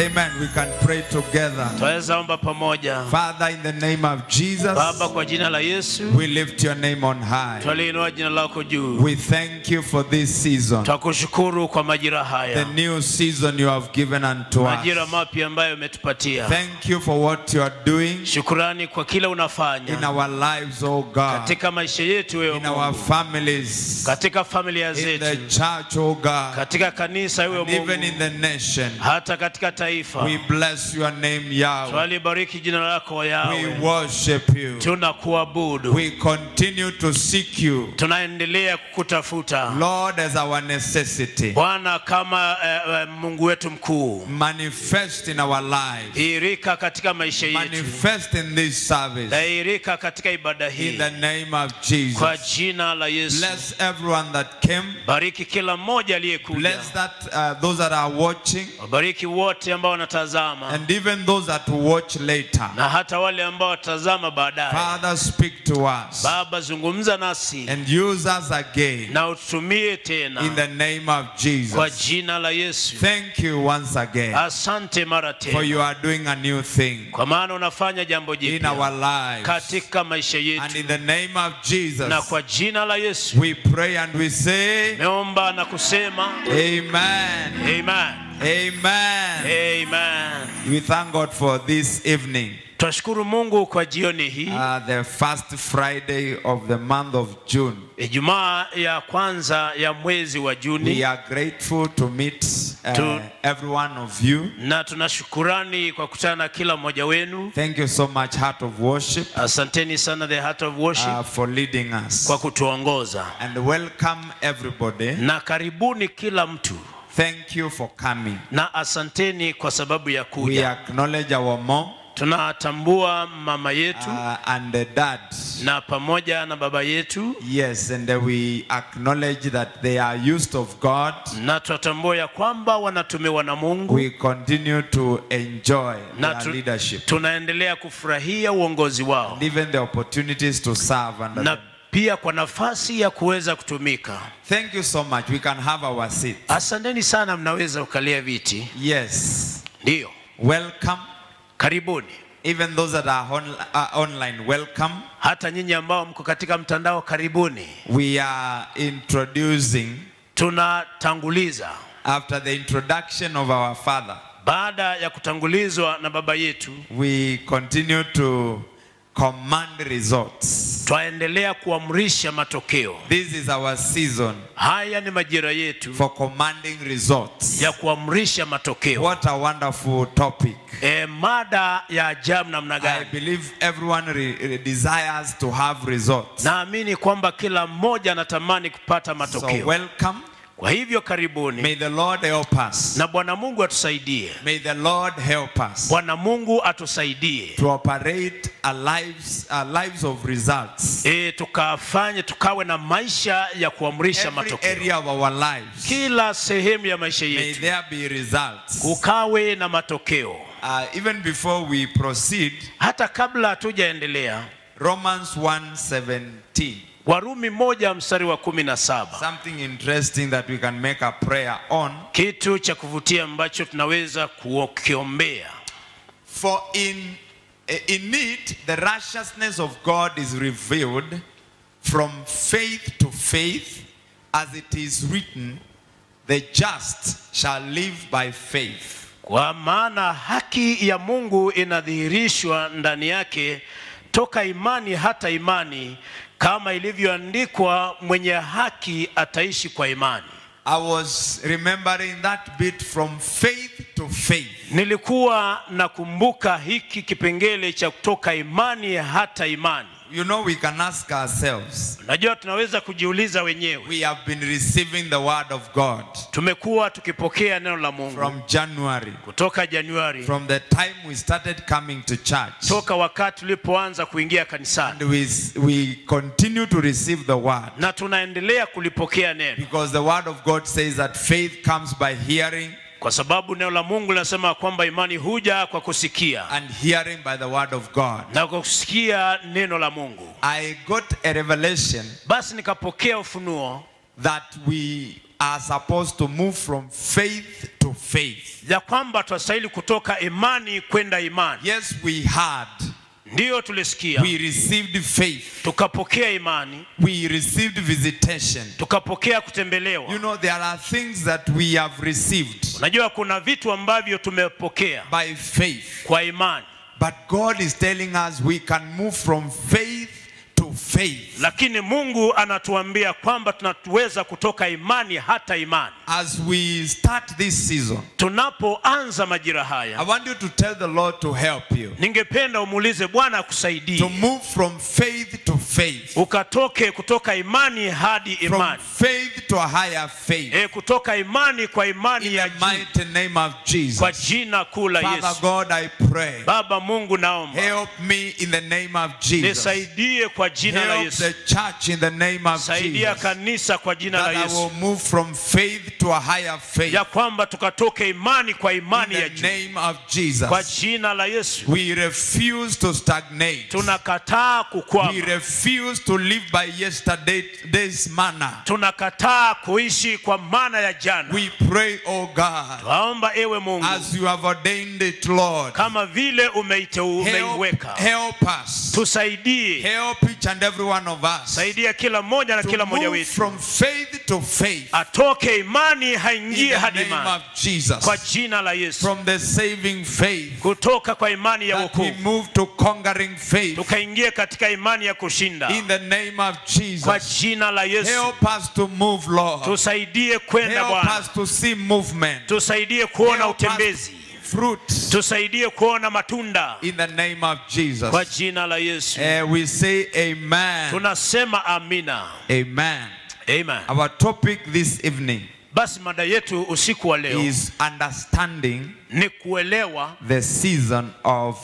Amen. We can pray together. Omba pamoja. Father, in the name of Jesus, Baba, kwa jina la Yesu we lift your name on high. twaliinua jina lako juu. We thank you for this season, Twakushukuru kwa majira the new season you have given unto majira us. mapya ambayo umetupatia. Thank you for what you are doing Shukurani kwa kila in our lives, oh God, katika maisha yetu, wewe in our families, katika familia in the church, oh God, katika kanisa, wewe and even in the nation. hata katika taifa. We bless your name, Yahweh. Twalibariki jina lako We Yawe, worship you. tunakuabudu, We continue to seek you, tunaendelea kukutafuta Lord, as our necessity. Bwana kama eh, eh, Mungu wetu mkuu. Manifest in our lives, Dhihirika katika maisha yetu, manifest in this service. dhihirika katika ibada In the name of kwa Jesus. jina la Yesu. Bless everyone that came. Bariki kila mmoja aliyekuja, Bless that uh, those that are watching, Bariki wote ambao wanatazama and even those that watch later. na hata wale ambao watazama baadaye. Father, speak to us Baba, zungumza nasi and use us again na ututumie in the name of kwa Jesus. jina la Yesu. Thank you once again Asante mara for you are doing a new thing kwa maana unafanya jambo in our lives. katika maisha And yetu, in the name of na Jesus, kwa jina la Yesu we pray and we say, meomba na kusema Amen. amen, Amen. amen. We thank God for this evening, Twashukuru Mungu kwa jioni hii uh, the first Friday of the month of June. Ijumaa ya kwanza ya mwezi wa We Juni, are grateful to meet uh, To- every one of you. na tunashukurani kwa kutana na kila mmoja wenu. Thank you so much, Heart of Worship, Asanteni sana the Heart of Worship uh, for leading us. kwa kutuongoza, And welcome everybody. na karibuni kila mtu, Thank you for coming. na asanteni kwa sababu ya kuja. We acknowledge our mom Tunatambua mama yetu uh, and the dad. na pamoja na baba yetu, Yes, and we acknowledge that they are used of God. na tunatambua ya kwamba wanatumiwa na Mungu, We continue to enjoy na their tu, leadership tunaendelea kufurahia uongozi wao and even the opportunities to serve. Under na them. Pia kwa nafasi ya kuweza kutumika. Thank you so much. We can have our seat. Asanteni sana, mnaweza ukalia viti. Yes. Ndiyo, Welcome. karibuni. Even those that are on, uh, online, welcome. Hata nyinyi ambao mko katika mtandao, karibuni. We are introducing, Tunatanguliza after the introduction of our Father, baada ya kutangulizwa na baba yetu, we continue to command results. twaendelea kuamrisha matokeo. This is our season Haya ni majira yetu for commanding results. ya kuamrisha matokeo. What a wonderful topic. E, mada ya ajabu namna I believe everyone re- re- desires to have results. Naamini kwamba kila mmoja anatamani kupata matokeo. So, welcome. Kwa hivyo karibuni, May the Lord help us. na Bwana Mungu atusaidie. May the Lord help us Bwana Mungu atusaidie to operate a lives, a lives of results. e, tukafanye tukawe na maisha ya kuamrisha Every matokeo area of our lives, kila sehemu ya maisha yetu. may there be results. kukawe na matokeo. Uh, even before we proceed, Hata kabla hatujaendelea, Romans 1:17. Warumi moja mstari wa kumi na saba Something interesting that we can make a prayer on. kitu cha kuvutia ambacho tunaweza kuokiombea. For in in it the righteousness of God is revealed from faith to faith, as it is written, the just shall live by faith. Kwa maana haki ya Mungu inadhihirishwa ndani yake toka imani hata imani, kama ilivyoandikwa, mwenye haki ataishi kwa imani. I was remembering that bit from faith to faith. Nilikuwa nakumbuka hiki kipengele cha kutoka imani hata imani. You know, we can ask ourselves, Najua tunaweza kujiuliza wenyewe, we have been receiving the word of God tumekuwa tukipokea neno la Mungu. from January, kutoka january. From the time we started coming to church. toka wakati tulipoanza kuingia kanisani, And we, we continue to receive the word. na tunaendelea kulipokea neno, Because the word of God says that faith comes by hearing, kwa sababu neno la Mungu linasema kwamba imani huja kwa kusikia and hearing by the word of God. na kwa kusikia neno la Mungu. I got a revelation Basi nikapokea ufunuo that we are supposed to move from faith to faith. ya kwamba twastahili kutoka imani kwenda imani. Yes, we heard. Ndiyo tulisikia, We received faith. tukapokea imani, We received visitation. tukapokea You kutembelewa. know, there are things that we have received Unajua kuna vitu ambavyo tumepokea by faith. kwa imani, But God is telling us we can move from faith faith. lakini Mungu anatuambia kwamba tunaweza kutoka imani hata imani. As we start this season, Tunapoanza majira haya, I want you to tell the Lord to help you ningependa umuulize Bwana akusaidie. to move from faith to faith, ukatoke kutoka imani hadi imani. from faith to a higher faith. e, kutoka imani kwa imani In ya the mighty name of Jesus. kwa jina kuu la Father God, I pray. Baba Mungu, naomba Help me in the name of Jesus. nisaidie kwa jina la Help Yesu, the church in the name of saidia Jesus. kanisa kwa jina la That Yesu, will move from faith to a higher faith. ya kwamba tukatoke imani kwa In imani ya the juu name of kwa jina la Yesu. We refuse to stagnate. Tunakataa We refuse to live by yesterday's manner. tunakataa kuishi kwa maana ya jana. We pray, oh God, Twaomba ewe Mungu, as you have ordained it, Lord, kama vile umeiteu- help, help us. tusaidie, Help each and every one of us. Saidia kila mmoja na to kila mmoja move wetu. from faith to faith. Atoke imani in haingie the hadi name imani. of Jesus. kwa jina la Yesu, From the saving faith. Kutoka kwa imani ya that we move to conquering faith. Katika imani ya kushinda. In the name of kwa Jesus. jina la Yesu. Help us to move, Lord. Tusaidie kwenda Help us to see movement. tusaidie kuona utembezi, fruit tusaidie kuona matunda in the name of Jesus. kwa jina la Yesu. Eh, we say amen. Tunasema amina, Amen. amen. Our topic this evening Basi mada yetu usiku wa leo is understanding ni kuelewa the season of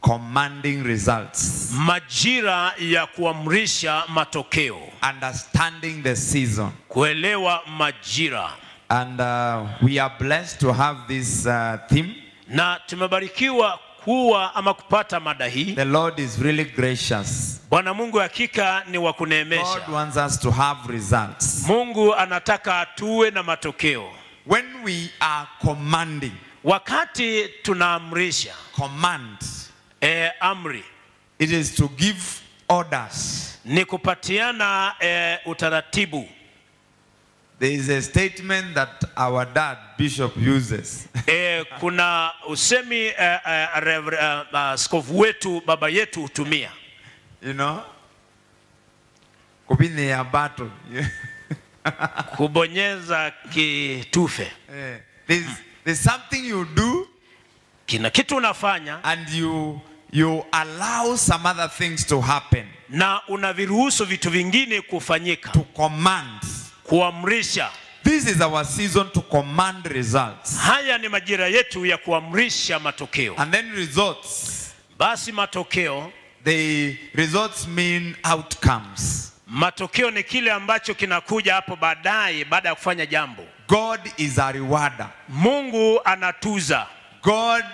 commanding results. majira ya kuamrisha matokeo, Understanding the season. kuelewa majira. And uh, we are blessed to have this uh, theme. Na tumebarikiwa kuwa ama kupata mada hii. The Lord is really gracious. Bwana Mungu hakika ni wa kuneemesha. God wants us to have results. Mungu anataka tuwe na matokeo. When we are commanding, Wakati tunaamrisha command, e, amri it is to give orders. ni kupatiana e, utaratibu. There is a statement that our dad, Bishop, uses. eh, kuna usemi e, e, rev- e, askofu wetu baba yetu hutumia you know? Kubini ya battle. kubonyeza kitufe. Eh, there's, there's something you do Kina kitu unafanya and you, you allow some other things to happen. na unaviruhusu vitu vingine kufanyika, To command. Kuamrisha. This is our season to command results. Haya ni majira yetu ya kuamrisha matokeo. And then results. Basi matokeo, The results mean outcomes. matokeo ni kile ambacho kinakuja hapo baadaye baada ya kufanya jambo. God is a rewarder. Mungu anatuza. God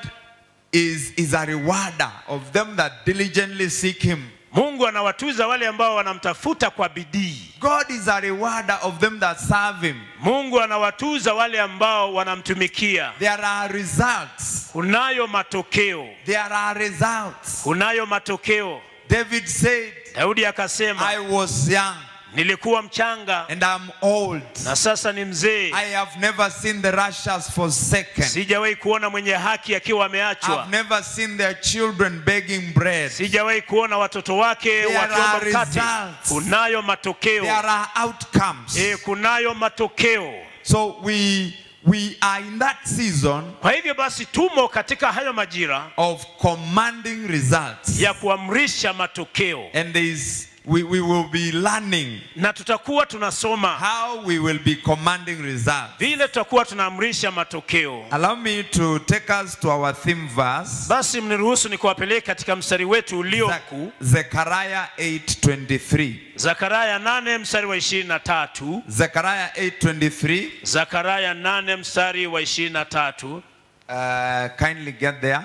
is, is a rewarder of them that diligently seek Him. Mungu anawatuza wale ambao wanamtafuta kwa bidii. God is a rewarder of them that serve Him. Mungu anawatuza wale ambao wanamtumikia. There are results. Kunayo matokeo, There are results. kunayo matokeo. David said, Daudi akasema, I was young nilikuwa mchanga and I'm old. na sasa ni mzee, I have never seen the righteous forsaken. sijawahi kuona mwenye haki akiwa ameachwa, I've never seen their children begging bread. sijawahi kuona watoto wake wakiomba mkate. Kunayo matokeo There are outcomes. e, kunayo matokeo. So we we are in that season Kwa hivyo basi, tumo katika hayo majira of commanding results. ya kuamrisha matokeo, And there is we, we will be learning na tutakuwa tunasoma how we will be commanding results. vile tutakuwa tunaamrisha matokeo. Allow me to take us to our theme verse. Basi mniruhusu nikuwapeleke katika mstari wetu ulio kuu, Zekaria 8:23. Zakaria 8 mstari wa 23. Zakaria 8:23. Zakaria 8 mstari wa 23. Uh, kindly get there.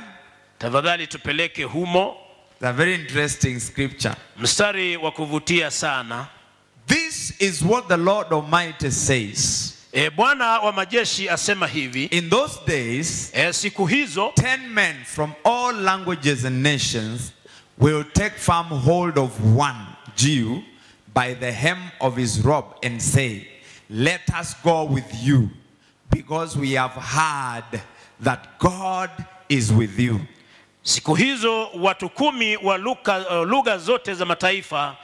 Tafadhali tupeleke humo, a very interesting scripture. mstari wa kuvutia sana. This is what the Lord Almighty says. E, Bwana wa majeshi asema hivi In those days, e, siku hizo 10 men from all languages and nations will take firm hold of one Jew by the hem of his robe and say, Let us go with you, because we have heard that God is with you. Siku hizo watu kumi wa uh, lugha zote za mataifa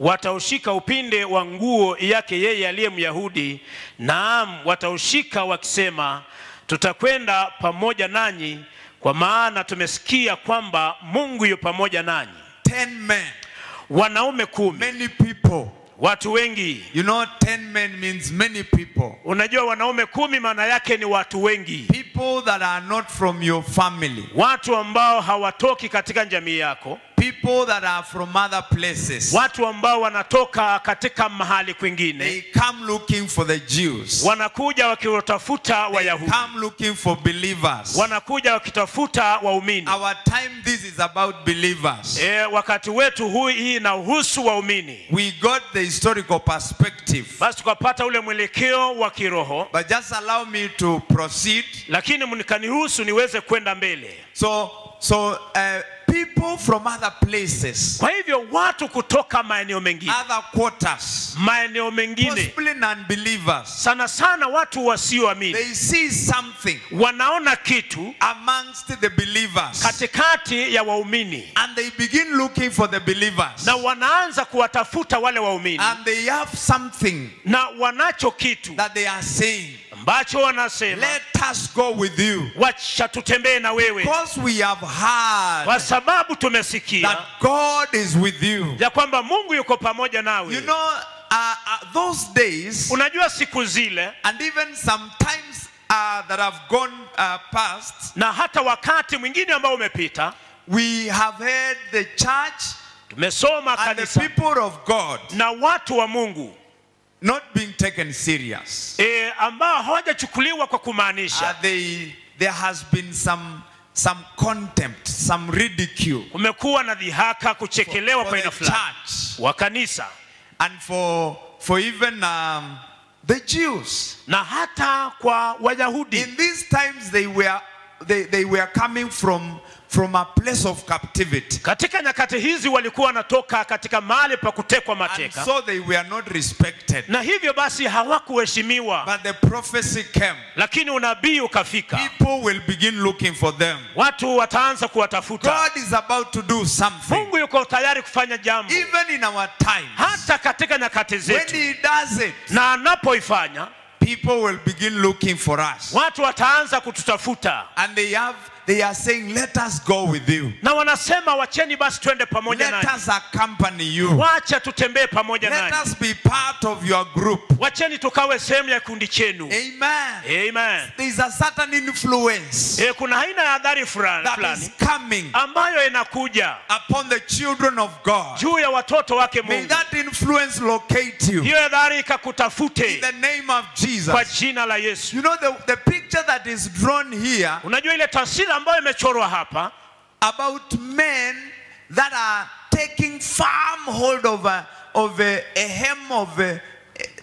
wataushika upinde wa nguo yake yeye aliye Myahudi, naam, wataushika wakisema, tutakwenda pamoja nanyi, kwa maana tumesikia kwamba Mungu yu pamoja nanyi. Ten men, Wanaume kumi, many people. Watu wengi. You know, ten men means many people. Unajua, wanaume kumi maana yake ni watu wengi, People that are not from your family. watu ambao hawatoki katika jamii yako, People that are from other places. watu ambao wanatoka katika mahali kwingine. They come looking for the Jews. wanakuja wakiwatafuta They Wayahudi, come looking for believers. wanakuja wakitafuta waumini. Our time, this is about believers. E, wakati wetu huu hii inahusu waumini. We got the historical perspective. Basi tukapata ule mwelekeo wa kiroho, But just allow me to proceed. lakini mnikaniruhusu niweze kwenda mbele. So, so uh, people from other places, Kwa hivyo watu kutoka maeneo mengine, other quarters, maeneo mengine, possibly non-believers, sana sana watu wasioamini they see something wanaona kitu amongst the believers, katikati ya waumini and they begin looking for the believers, na wanaanza kuwatafuta wale waumini and they have something na wanacho kitu that they are saying. Ambacho wanasema Let us go with you. wacha tutembee na wewe, Because we have heard kwa sababu tumesikia that God is with you. ya kwamba Mungu yuko pamoja nawe. You know, uh, uh, those days, Unajua siku zile and even sometimes uh, that have gone uh, past, na hata wakati mwingine ambao umepita, we have heard the church tumesoma and the people of God na watu wa Mungu not being taken serious. e, ambao hawajachukuliwa kwa Uh, kumaanisha. they, there has been some, some contempt, some ridicule Kumekuwa na dhihaka, kuchekelewa kwa aina fulani church wa kanisa and for, for even um, the Jews. na hata kwa Wayahudi. In these times, they were, they, they were coming from, from a place of captivity. Katika nyakati hizi walikuwa wanatoka katika mahali pa kutekwa And mateka, so they were not respected. na hivyo basi hawakuheshimiwa, But the prophecy came. lakini unabii ukafika, People will begin looking for them. watu wataanza kuwatafuta. God is about to do something. Mungu yuko tayari kufanya jambo Even in our times, hata katika nyakati when He does it, na anapoifanya people will begin looking for us. watu wataanza kututafuta And they have they are saying, Let us go with you. na wanasema wacheni basi twende pamoja Let us accompany you. wacha tutembee pamoja Let us be part of your group. wacheni tukawe sehemu ya kundi chenu. Amen. Amen. There is a certain influence E, kuna aina ya adhari fulani that is coming ambayo inakuja upon the children of God. juu ya watoto wake May Mungu. that influence locate you Hiyo adhari in the name of kwa Jesus. jina la Yesu. You know, the, the picture that is drawn here Unajua ile taswira ambayo imechorwa hapa about men that are taking firm hold of a, of a, a hem of a,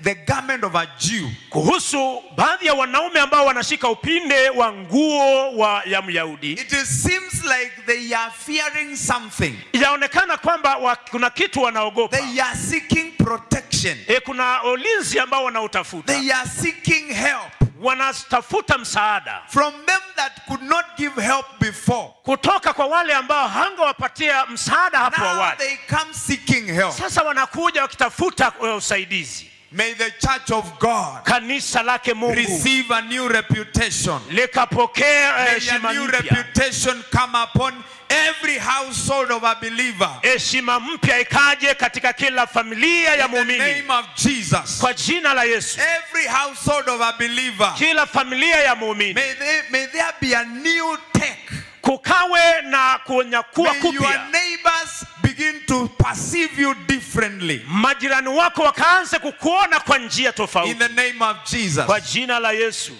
the garment of a Jew. kuhusu baadhi ya wanaume ambao wanashika upinde wa nguo wa ya Myahudi, It is, seems like they are fearing something. inaonekana kwamba wa, kuna kitu wanaogopa. They are seeking protection. E, kuna ulinzi ambao wanautafuta, They are seeking help wanatafuta msaada from them that could not give help before. kutoka kwa wale ambao hangewapatia msaada hapo Now awali. they come seeking help. Sasa wanakuja wakitafuta uh, usaidizi. May the church of God Kanisa lake Mungu receive a new reputation. likapokea uh, May a new reputation come upon every household of a believer. heshima mpya ikaje katika kila familia ya In the name of Jesus. kwa jina la Yesu. Every household of a believer. Kila familia ya muumini May, they, may there be a new take. kukawe na kunyakua May your neighbors begin to perceive you differently. majirani wako wakaanze kukuona kwa njia In the name of Jesus. kwa jina la Yesu.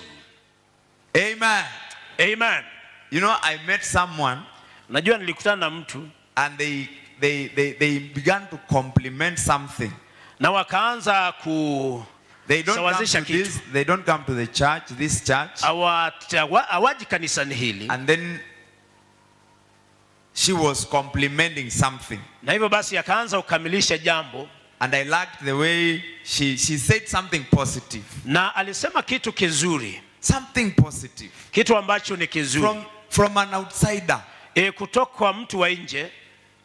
Amen. Amen. You know, I met someone Najua nilikutana na mtu and they, they, they, they began to compliment something. na wakaanza ku They don't come to kitu. this, they don't come to the church, this church. hawaji kanisani hili And then she was complimenting something. na hivyo basi akaanza kukamilisha jambo And I liked the way she, she said something positive. na alisema kitu kizuri Something positive. kitu ambacho ni kizuri From, from an outsider. E, kutoka kwa mtu wa nje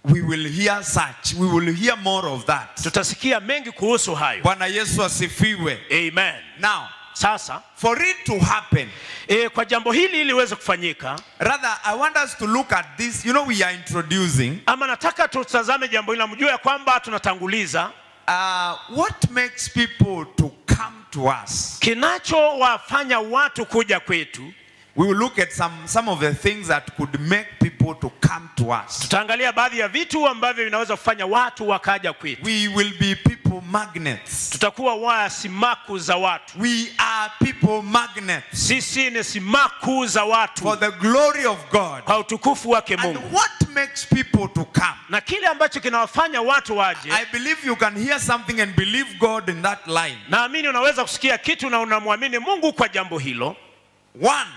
We will hear such. We will hear more of that. tutasikia mengi kuhusu hayo Bwana Yesu asifiwe. amen Now, sasa for it to happen, e, kwa jambo hili ili iweze kufanyika rather, I want us to look at this. You know, we are introducing ama nataka tutazame jambo hili namjua ya kwamba tunatanguliza uh, what makes people to come to us. kinachowafanya watu kuja kwetu We will look at some, some of the things that could make people to come to us. tutaangalia baadhi ya vitu ambavyo vinaweza kufanya watu wakaja kwetu We will be people magnets. tutakuwa wa simaku za watu We are people magnets sisi ni simaku za watu. for the glory of God. kwa utukufu wake Mungu. And what makes people to come? na kile ambacho kinawafanya watu waje I believe you can hear something and believe God in that line. naamini unaweza kusikia kitu na unamwamini mungu kwa jambo hilo One,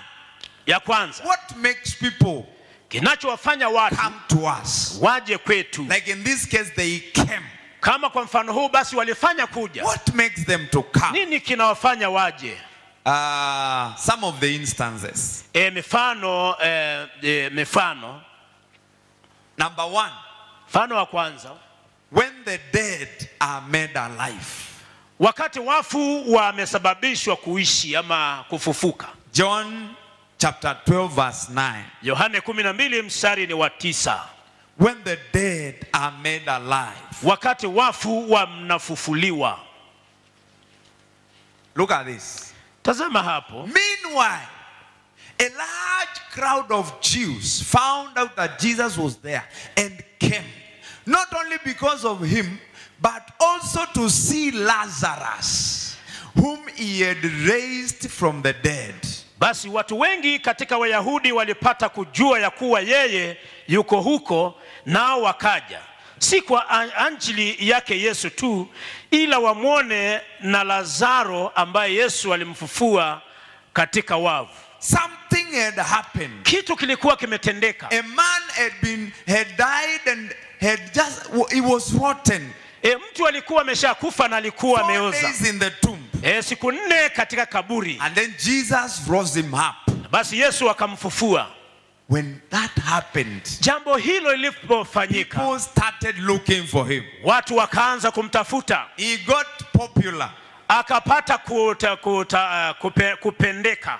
ya kwanza what makes people kinachowafanya watu come to us? waje kwetu Like in this case, they came. kama kwa mfano huu basi walifanya kuja What makes them to come? nini kinawafanya waje Uh, some of the instances. e, mifano e, e, mifano Number one, mfano wa kwanza when the dead are made alive. wakati wafu wamesababishwa kuishi ama kufufuka John chapter 12, verse 9. yohane 12 mstari ni wa 9. When the dead are made alive. wakati wafu wanafufuliwa Look at this. tazama hapo Meanwhile, a large crowd of Jews found out that Jesus was there and came, not only because of him, but also to see Lazarus, whom he had raised from the dead. Basi watu wengi katika wayahudi walipata kujua ya kuwa yeye yuko huko nao wakaja si kwa an- anjili yake yesu tu ila wamwone na lazaro ambaye yesu alimfufua katika wavu Something had happened. kitu kilikuwa kimetendeka A man had been had died and had just he was rotten. e, mtu alikuwa ameshakufa na alikuwa Four days in the tomb. E, siku nne katika kaburi And then Jesus rose him up. basi yesu akamfufua When that happened, jambo hilo lilipofanyika people started looking for him. watu wakaanza kumtafuta He got popular. akapata kuta, kuta, uh, kupe, kupendeka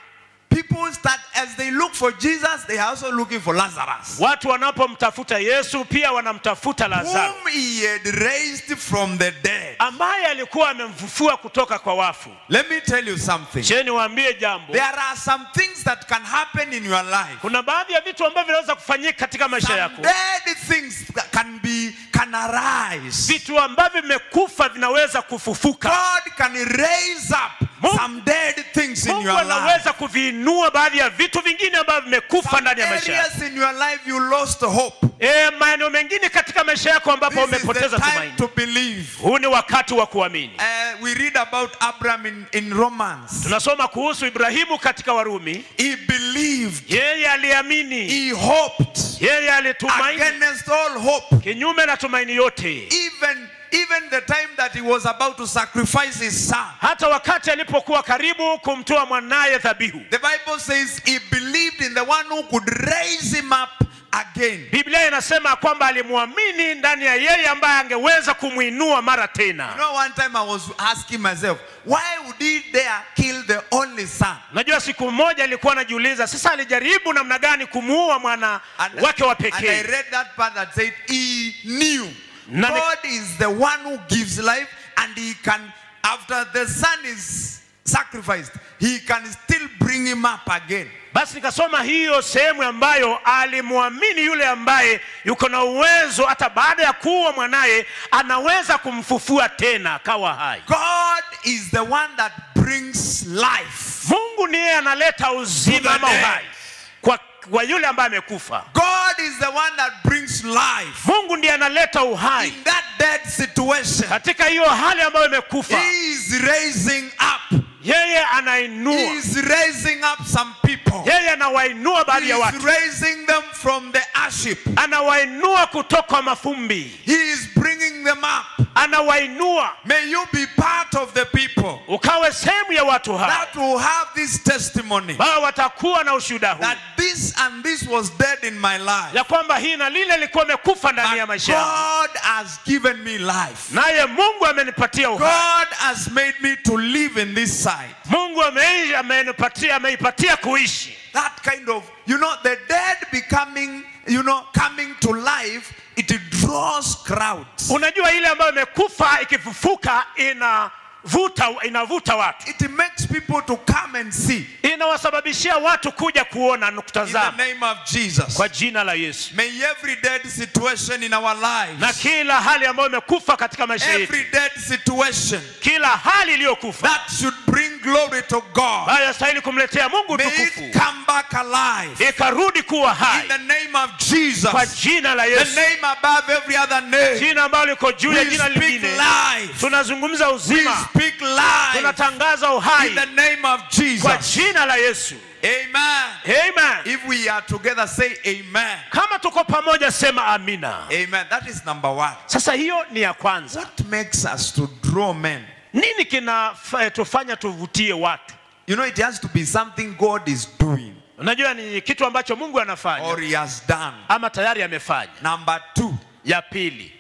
People start, as they look for Jesus, they are also looking for Lazarus, watu wanapomtafuta yesu pia wanamtafuta lazaro whom he had raised from the dead. ambaye alikuwa amemfufua kutoka kwa wafu Let me tell you something. je niwaambie jambo There are some things that can happen in your life. kuna baadhi ya vitu ambavyo vinaweza kufanyika katika maisha yako dead things can be can arise. vitu ambavyo vimekufa vinaweza kufufuka God can raise up some dead things in your life. kuviinua baadhi ya vitu vingine ambavyo vimekufa Some ndani ya maisha yako areas in your life you lost hope. e, maeneo mengine katika maisha yako ambapo This is the umepoteza time tumaini to believe. huu ni wakati wa kuamini Uh, we read about Abraham in, in Romans. tunasoma kuhusu ibrahimu katika warumi He believed, yeye aliamini he hoped yeye alitumaini against all hope. kinyume na tumaini yote Even, even the time that he was about to sacrifice his son. hata wakati alipokuwa karibu kumtoa mwanaye dhabihu The Bible says he believed in the one who could raise him up again. biblia inasema kwamba alimwamini ndani ya yeye ambaye angeweza kumwinua mara tena You know, one time I was asking myself, why would he dare kill the only son? najua siku moja alikuwa anajiuliza sasa alijaribu namna gani kumuua mwana And, wake wa and I pekee read that part that said he knew Na God is the one who gives life and he can, after the son is sacrificed, he can still bring him up again. basi nikasoma hiyo sehemu ambayo alimwamini yule ambaye yuko na uwezo hata baada ya kuwa mwanaye anaweza kumfufua tena akawa hai God is the one that brings life. mungu niye analeta uzima ama uhai kwa, kwa yule ambaye amekufa God is is the one that brings life mungu ndiye analeta uhai in that dead situation. katika hiyo hali ambayo imekufa He is raising up. Yeye He is raising up some people. yeye anawainua baadhi ya watu raising them from the aship. anawainua kutoka mafumbi He is bringing them up. anawainua May you be part of the people ukawe sehemu ya watu hao that will have this testimony bao watakuwa na ushuhuda huu that this and this was dead in my life. ya kwamba hii na lile lilikuwa imekufa ndani ya maisha God has given me life. naye mungu amenipatia uhai God has made me to live in this side. Mungu amenipatia ameipatia kuishi That kind of, you know, the dead becoming, you know, coming to life, it draws crowds. unajua ile ambayo imekufa ikifufuka inavuta inavuta watu. It makes people to come and see. inawasababishia watu kuja kuona na In the name of Jesus. kwa jina la yesu. May every dead situation in our lives. na kila hali ambayo imekufa katika maisha yetu. every dead situation kila hali iliyokufa. that should bring glory to God, ambayo yastahili kumletea mungu may it come back alive. ikarudi kuwa In the name of Jesus, kwa jina la the yesu name above every other name, jina ambalo liko juu ya jina lingine. tunazungumza uzima speak life tunatangaza in the name of Jesus. kwa jina la yesu Amen. amen If we are together, say amen. kama tuko pamoja sema amina Amen. That is number one. sasa hiyo ni ya kwanza What makes us to draw men? nini kinatufanya tuvutie watu You know, it has to be something God is doing unajua ni kitu ambacho mungu or anafanya He has done. ama tayari amefanya Number two, ya pili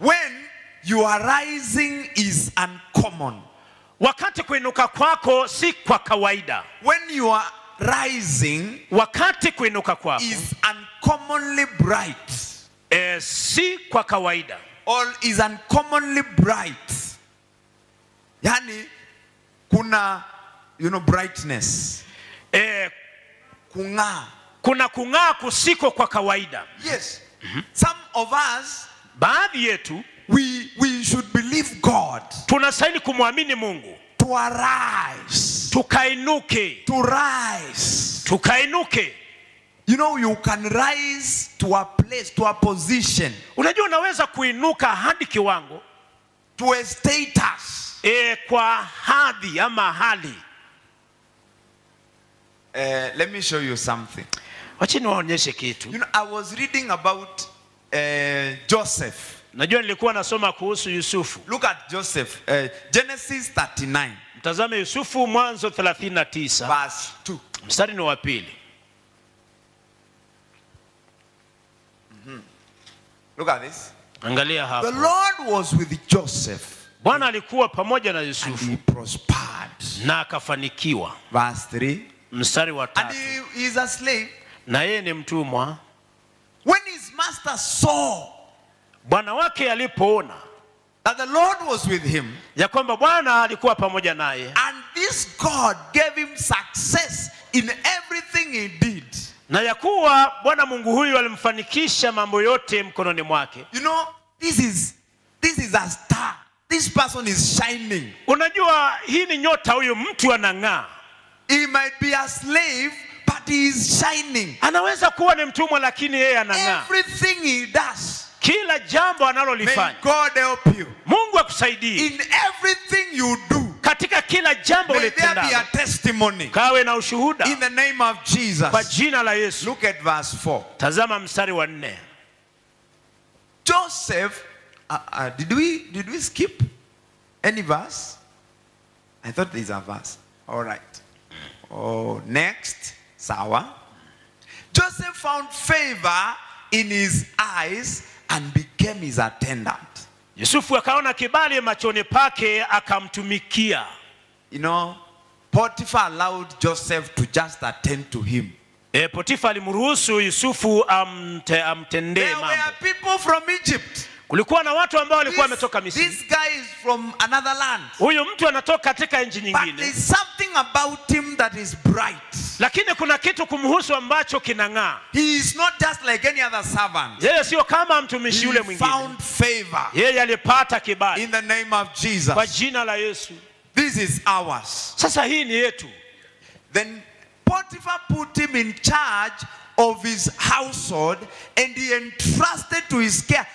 when your rising is uncommon, wakati kuinuka kwako si kwa kawaida when you are rising wakati kuinuka kwako is uncommonly bright e, si kwa kawaida or is uncommonly bright, yani kuna you know brightness, e, kung'aa. kuna kung'aa kusiko kwa kawaida Yes. Mm -hmm. Some of us baadhi yetu we we should believe God tunastahili kumwamini mungu to arise, tukainuke to rise. tukainuke You know, you can rise to a place, to a position, unajua unaweza kuinuka hadi kiwango to a status. e, kwa hadhi ama hali Uh, let me show you something. wachini waonyeshe kitu You know, I was reading about uh, Joseph. Najua nilikuwa nasoma kuhusu yusufu Look at Joseph. Uh, Genesis 39, mtazame yusufu mwanzo 39 verse 2. mstari ni wa pili mm -hmm. Look at this. angalia hapo The Lord was with Joseph bwana alikuwa pamoja na yusufu and he prospered. na akafanikiwa Verse 3. mstari wa And he is a slave. na yeye ni mtumwa When his master saw bwana wake alipoona that the Lord was with him, ya kwamba bwana alikuwa pamoja naye and this God gave him success in everything he did. na ya kuwa bwana mungu huyu alimfanikisha mambo yote mkononi mwake You know, this is this is a star. This person is shining. unajua hii ni nyota huyu mtu anang'aa He might be a slave, but he is shining. anaweza kuwa ni mtumwa lakini yeye anang'aa Everything he does. Kila jambo May analolifanya God help you. mungu akusaidie In everything you do, katika kila jambo may there be a testimony. kawe na ushuhuda In the name of Jesus. kwa jina la yesu Look at verse 4. tazama mstari wa nne Joseph, uh, uh, did we did we skip any verse? I thought there's a verse. All right. Oh, next, Sawa. Joseph found favor in his eyes and became his attendant. yusufu akaona kibali machoni pake akamtumikia You know, Potiphar allowed Joseph to just attend to him. e, potifa alimruhusu yusufu amte, amtendee There were people from Egypt. Kulikuwa na watu ambao walikuwa wametoka misri. this guy is from another land. huyu mtu anatoka katika nchi But nyingine. there's something about him that is bright. lakini kuna kitu kumhusu ambacho kinang'aa. He is not just like any other servant. yeye sio kama mtumishi yule mwingine. found favor yeye alipata kibali. in the name of jesus. Kwa jina la yesu. This is ours. sasa hii ni yetu. Then Potiphar put him in charge of his household, and he entrusted to his care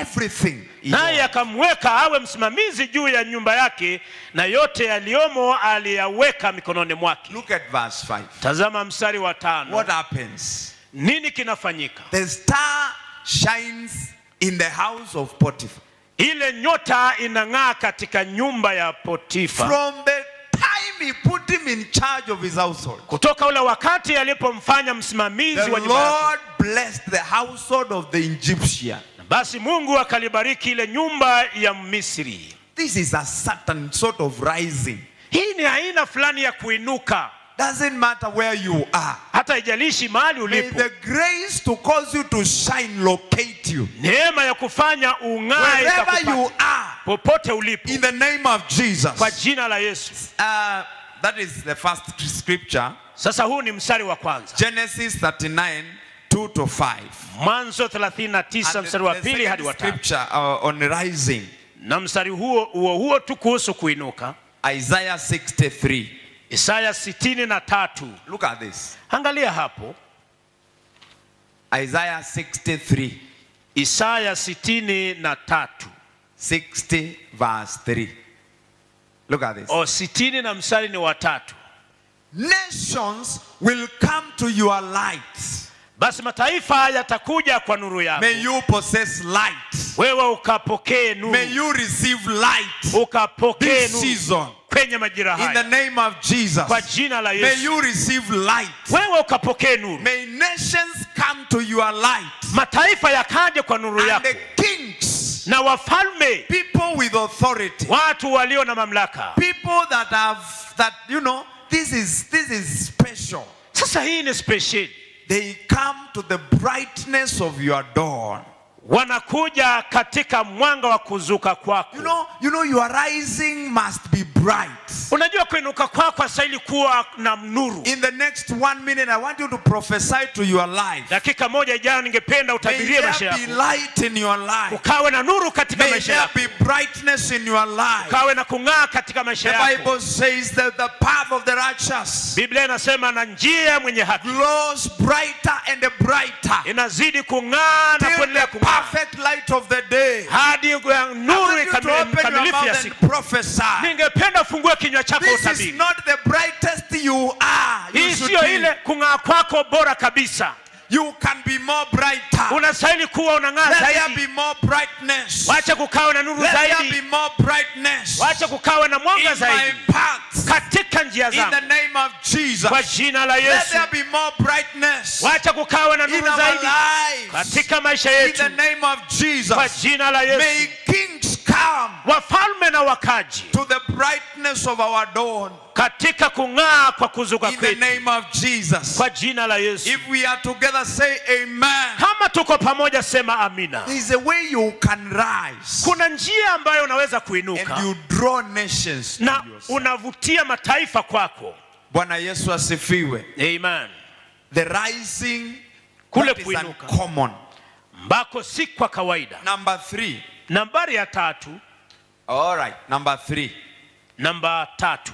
everything. naye akamweka awe msimamizi juu ya nyumba yake na yote yaliyomo aliyaweka mikononi mwake Look at verse 5. tazama mstari wa tano What happens? nini kinafanyika The star shines in the house of Potiphar. ile nyota inang'aa katika nyumba ya potifa From the time he put him in charge of his household, kutoka ule wakati alipomfanya msimamizi the wa nyumba Lord blessed the household of the Egyptian. Basi mungu akalibariki ile nyumba ya misri This is a certain sort of rising. hii ni aina fulani ya kuinuka Doesn't matter where you are. hata ijalishi mahali May ulipo the grace to cause you to shine locate you. neema ya kufanya ung'ae Wherever you are, popote ulipo in the name of Jesus. kwa jina la yesu Uh, that is the first scripture. sasa huu ni mstari wa kwanza Genesis 39, 2 to 5. mwanzo 39 And mstari wa pili hadi wa tatu scripture uh, on rising. na mstari huo huo huo tu kuhusu kuinuka Isaiah 63. isaya 63 Look at this. angalia hapo Isaiah 63, isaya 63 60 verse 3. Look at this. o 60 na mstari ni watatu Nations will come to your light. Basi mataifa yatakuja kwa nuru yako May you possess light. wewe ukapokee nuru. May you receive light ukapokee this nuru season. kwenye majira haya. In the name of Jesus. kwa jina la Yesu. May you receive light. wewe ukapokee nuru May nations come to your light. mataifa yakaje kwa nuru yako. And the kings, na wafalme people with authority, watu walio na mamlaka people that have that you know, this is this is special. sasa hii ni spesheli They come to the brightness of your dawn. Wanakuja katika mwanga wa kuzuka kwako You know, you know, your rising must be bright. unajua kuinuka kwako astahili kuwa na nuru In the next one minute, I want you to prophesy to your life. dakika moja ijayo ningependa May utabirie maisha there be light in your life. ukawe na nuru katika May maisha there yako be brightness in your life. ukawe na kung'aa katika maisha yako. The Bible says that the path of the righteous biblia inasema na njia ya mwenye haki glows brighter and brighter inazidi kung'aa na kuendelea kung'aa perfect light of the day. hadi ya nuru kamilifu ya siku ningependa ufungue kinywa chako This is not the brightest you are. You, hii should siyo be. ile kung'aa kwako bora kabisa you can be more brighter. unastahili kuwa unang'aa Let there zaidi. be more brightness. wacha kukawa na nuru Let there zaidi. be more brightness. Wacha kukawa na mwanga in my zaidi. katika njia In the zangu. name of Jesus. kwa jina la Let yesu. there be more brightness. Wacha kukawa na nuru zaidi. katika maisha In yetu. the name of kwa jina la May yesu kings come wafalme na wakaji. to the brightness of our dawn. Katika kung'aa kwa kuzuka In the kwetu name of Jesus. kwa jina la yesu If we are together, say amen. kama tuko pamoja sema amina There is a way you can rise kuna njia ambayo unaweza and you draw nations na unavutia mataifa kwako Bwana Yesu asifiwe. amen The rising Kule is kuinuka. mbako si kwa kawaida Number three. nambari ya tatu All right. Number three. namba tatu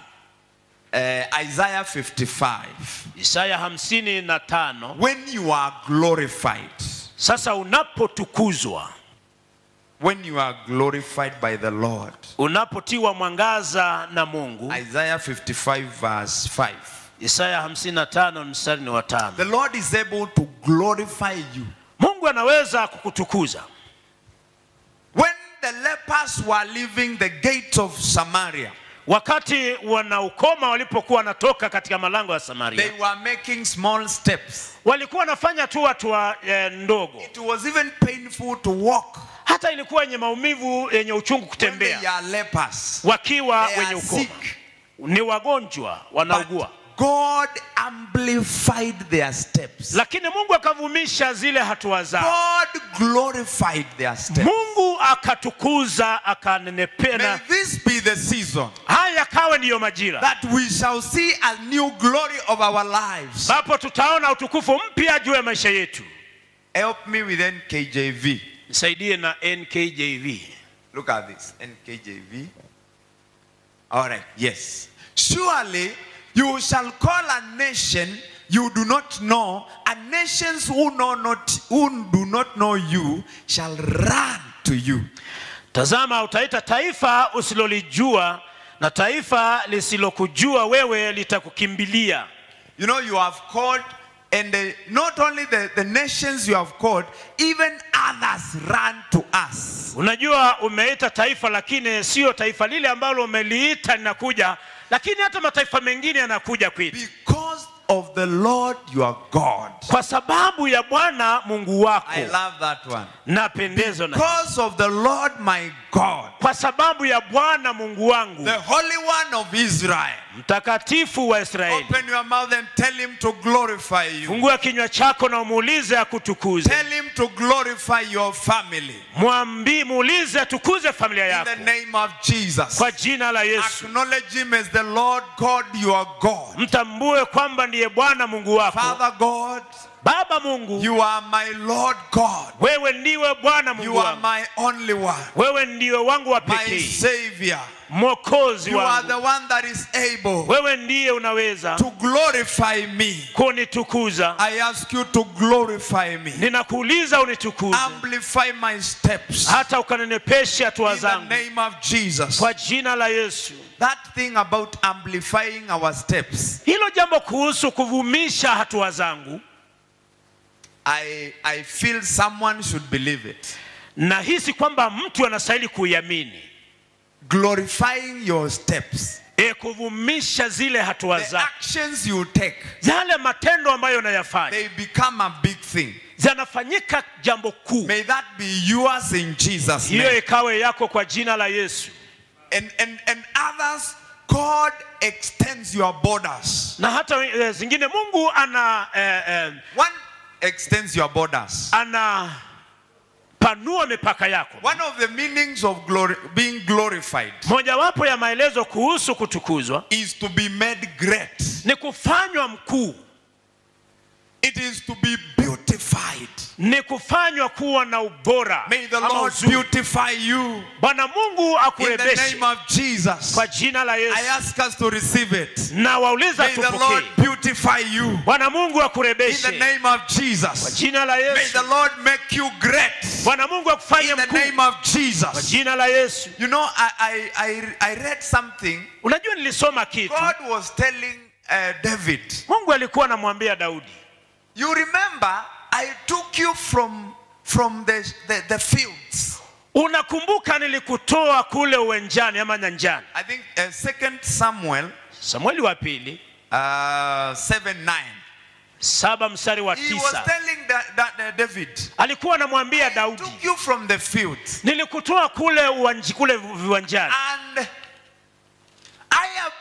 Uh, Isaiah 55. isaya When you are glorified, sasa unapotukuzwa when you are glorified by the Lord. unapotiwa mwangaza na mungu Isaiah 55 verse 5. isaya hamsini na tano mstari ni wa tano The Lord is able to glorify you. mungu anaweza kukutukuza When the lepers were leaving the gate of Samaria, wakati wanaukoma walipokuwa wanatoka katika malango ya samaria they were making small steps. walikuwa wanafanya tu hatua eh, ndogo It was even painful to walk hata ilikuwa yenye maumivu yenye uchungu when they kutembea are lepers. wakiwa They wenye ukoma sick. ni wagonjwa wanaugua But God amplified their steps. lakini mungu akavumisha zile hatua zao God glorified their steps. mungu akatukuza akanenepea May this be the season haya kawe ndiyo majira that we shall see a new glory of our lives. Hapo tutaona utukufu mpya juu ya maisha yetu Help me with NKJV. nisaidie na nkjv Look at this NKJV. All right, yes. Surely you shall call a nation you do not know, and nations who know not who do not know you shall run to you. tazama utaita taifa usilolijua na taifa lisilokujua wewe litakukimbilia You know, you have called, and the, not only the, the nations you have called, even others run to us. unajua umeita taifa lakini sio taifa lile ambalo umeliita linakuja lakini hata mataifa mengine yanakuja kwetu Because of the Lord your God. kwa sababu ya bwana mungu wako I love that one. napendezwa na Because of the Lord my God, kwa sababu ya bwana mungu wangu the Holy One of Israel. Mtakatifu wa israeli Open your mouth and tell him to glorify you. fungua kinywa chako na umuulize akutukuze Tell him to glorify your family. mwambi muulize atukuze familia In yako the name of Jesus. kwa jina la yesu Acknowledge him as the Lord God, your God. mtambue kwamba ndiye bwana mungu wako Father God, baba mungu you are my Lord God. wewe ndiwe bwana mungu You are my only one, wewe ndiwe wangu wa pekee my Savior. mwokozi You are wangu the one that is able wewe ndiye unaweza to glorify me. kunitukuza I ask you to glorify me. ninakuuliza unitukuze Amplify my steps. hata ukanenepesha hatua In the zangu name of Jesus. kwa jina la yesu That thing about amplifying our steps, hilo jambo kuhusu kuvumisha hatua zangu I, I feel someone should believe it. nahisi kwamba mtu anastahili kuiamini Glorifying your steps, e kuvumisha zile hatua zako. the actions you take, yale matendo ambayo unayafanya they become a big thing. Zanafanyika jambo kuu May that be yours in Jesus' name. hiyo ikawe yako kwa jina la yesu And, and, and others, God extends your borders. na hata e, zingine mungu ana e, e, One extends your borders. ana panua mipaka yako One of the meanings of glory, being glorified mojawapo ya maelezo kuhusu kutukuzwa is to be made great. ni kufanywa mkuu It is to be beautified. Ni kufanywa kuwa na ubora May the Lord beautify you bwana mungu in the akurebeshe name of Jesus. kwa jina la Yesu. I ask us to receive it. na wauliza May the Lord beautify you bwana mungu in the name of Jesus. kwa jina la Yesu. May the Lord make you great bwana mungu akufanye mkuu in the name of Jesus. kwa jina la yesu You know, I, I, I, I read something. unajua nilisoma kitu God was telling uh, David, mungu alikuwa anamwambia daudi You remember, I took you from, from the, the, the fields. unakumbuka nilikutoa kule uwenjani ama nyanjani I think uh, Second Samuel samueli wa pili uh, 7 9. saba mstari wa He was telling that, that, uh, David, alikuwa anamwambia daudi took you from the fields. nilikutoa kule uwanji, kule viwanjani And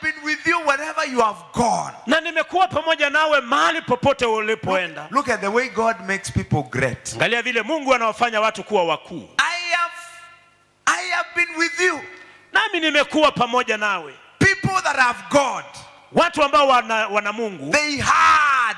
been with you wherever you have gone. na nimekuwa pamoja nawe mahali popote ulipoenda Look at the way God makes people great. angalia vile mungu anawafanya watu kuwa wakuu I have, I have been with you. nami nimekuwa pamoja nawe People that have God, watu ambao wana, wana mungu they had.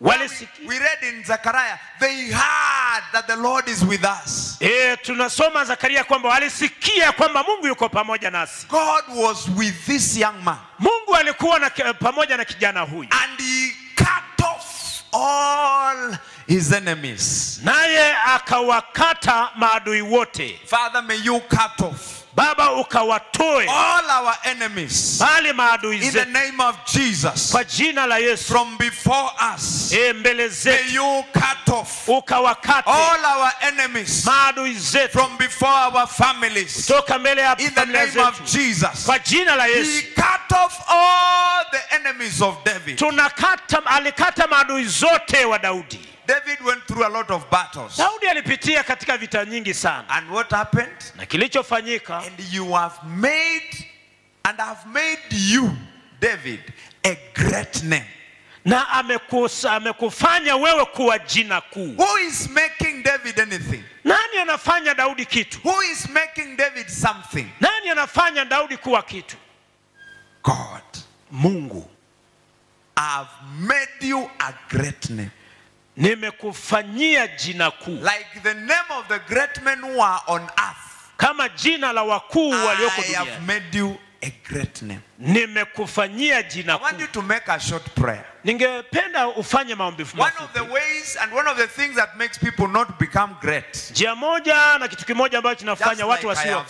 Walisikia We read in Zechariah, they heard that the Lord is with us. e, tunasoma zakaria kwamba walisikia kwamba mungu yuko pamoja nasi. God was with this young man. Mungu alikuwa na, pamoja na kijana huyu. And he cut off all his enemies. naye akawakata maadui wote. Father, may you cut off baba ukawatoe. all our enemies bali maadui in the name of Jesus. Kwa jina la yesu. From before us. e, mbele zetu. May you cut off ukawakate. all our enemies maadui zetu. from before our families. Toka mbele ya in the name name of Jesus. kwa jina la Yesu. He cut off all the enemies of David. tunakata alikata maadui zote wa daudi David went through a lot of battles. daudi alipitia katika vita nyingi sana And what happened? na kilichofanyika And you have made, and have made you, David, a great name. na amekusa, amekufanya wewe kuwa jina kuu Who is making David anything? nani anafanya daudi kitu Who is making David something? nani anafanya daudi kuwa kitu God. mungu I've made you a great name. Nimekufanyia jina kuu Like the name of the great men who are on earth. kama jina la wakuu walioko I have duniani made you a great name. nimekufanyia jina I want you to make a short prayer. ningependa ufanye maombi One of the ways and one of the things that makes people not become great, njia moja na kitu kimoja ambacho kinafanya watu like wasio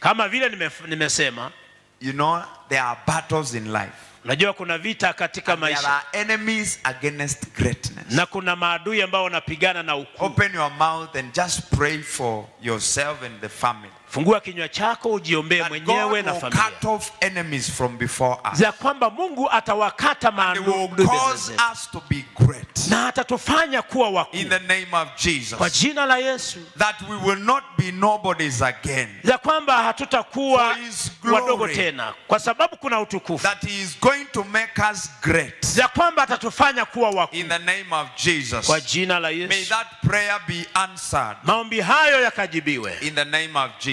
kama vile nimesema you know, there are battles in life. Unajua kuna vita katika And there maisha are enemies against greatness. na kuna maadui ambao wanapigana na ukuu Open your mouth and just pray for yourself and the family. Fungua kinywa chako ujiombee mwenyewe na familia cut off enemies from before us. za kwamba mungu atawakata maadui cause us to be great. na atatufanya kuwa wakuu In the name of kwa jina la yesu That we will not be nobodies again. za kwamba hatutakuwa wadogo tena kwa sababu kuna utukufu That He is going to make us great. za kwamba atatufanya kuwa wakuu In the name of Jesus. kwa jina la May yesu that prayer be answered. maombi hayo yakajibiwe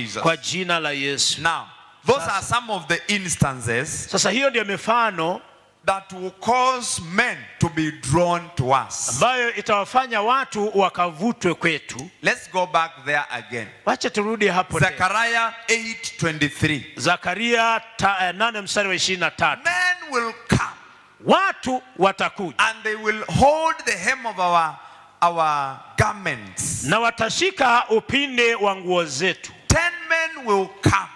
Jesus. kwa jina la yesu Now, those sasa, are some of the instances sasa hiyo ndio mifano that will cause men to be drawn to us. ambayo itawafanya watu wakavutwe kwetu Let's go back there again. Wacha turudi hapo tena. Zechariah 8:23. zakaria ta, eh, nane mstari wa ishirini na tatu Men will come watu watakuja and they will hold the hem of our our garments. na watashika upinde wa nguo zetu will come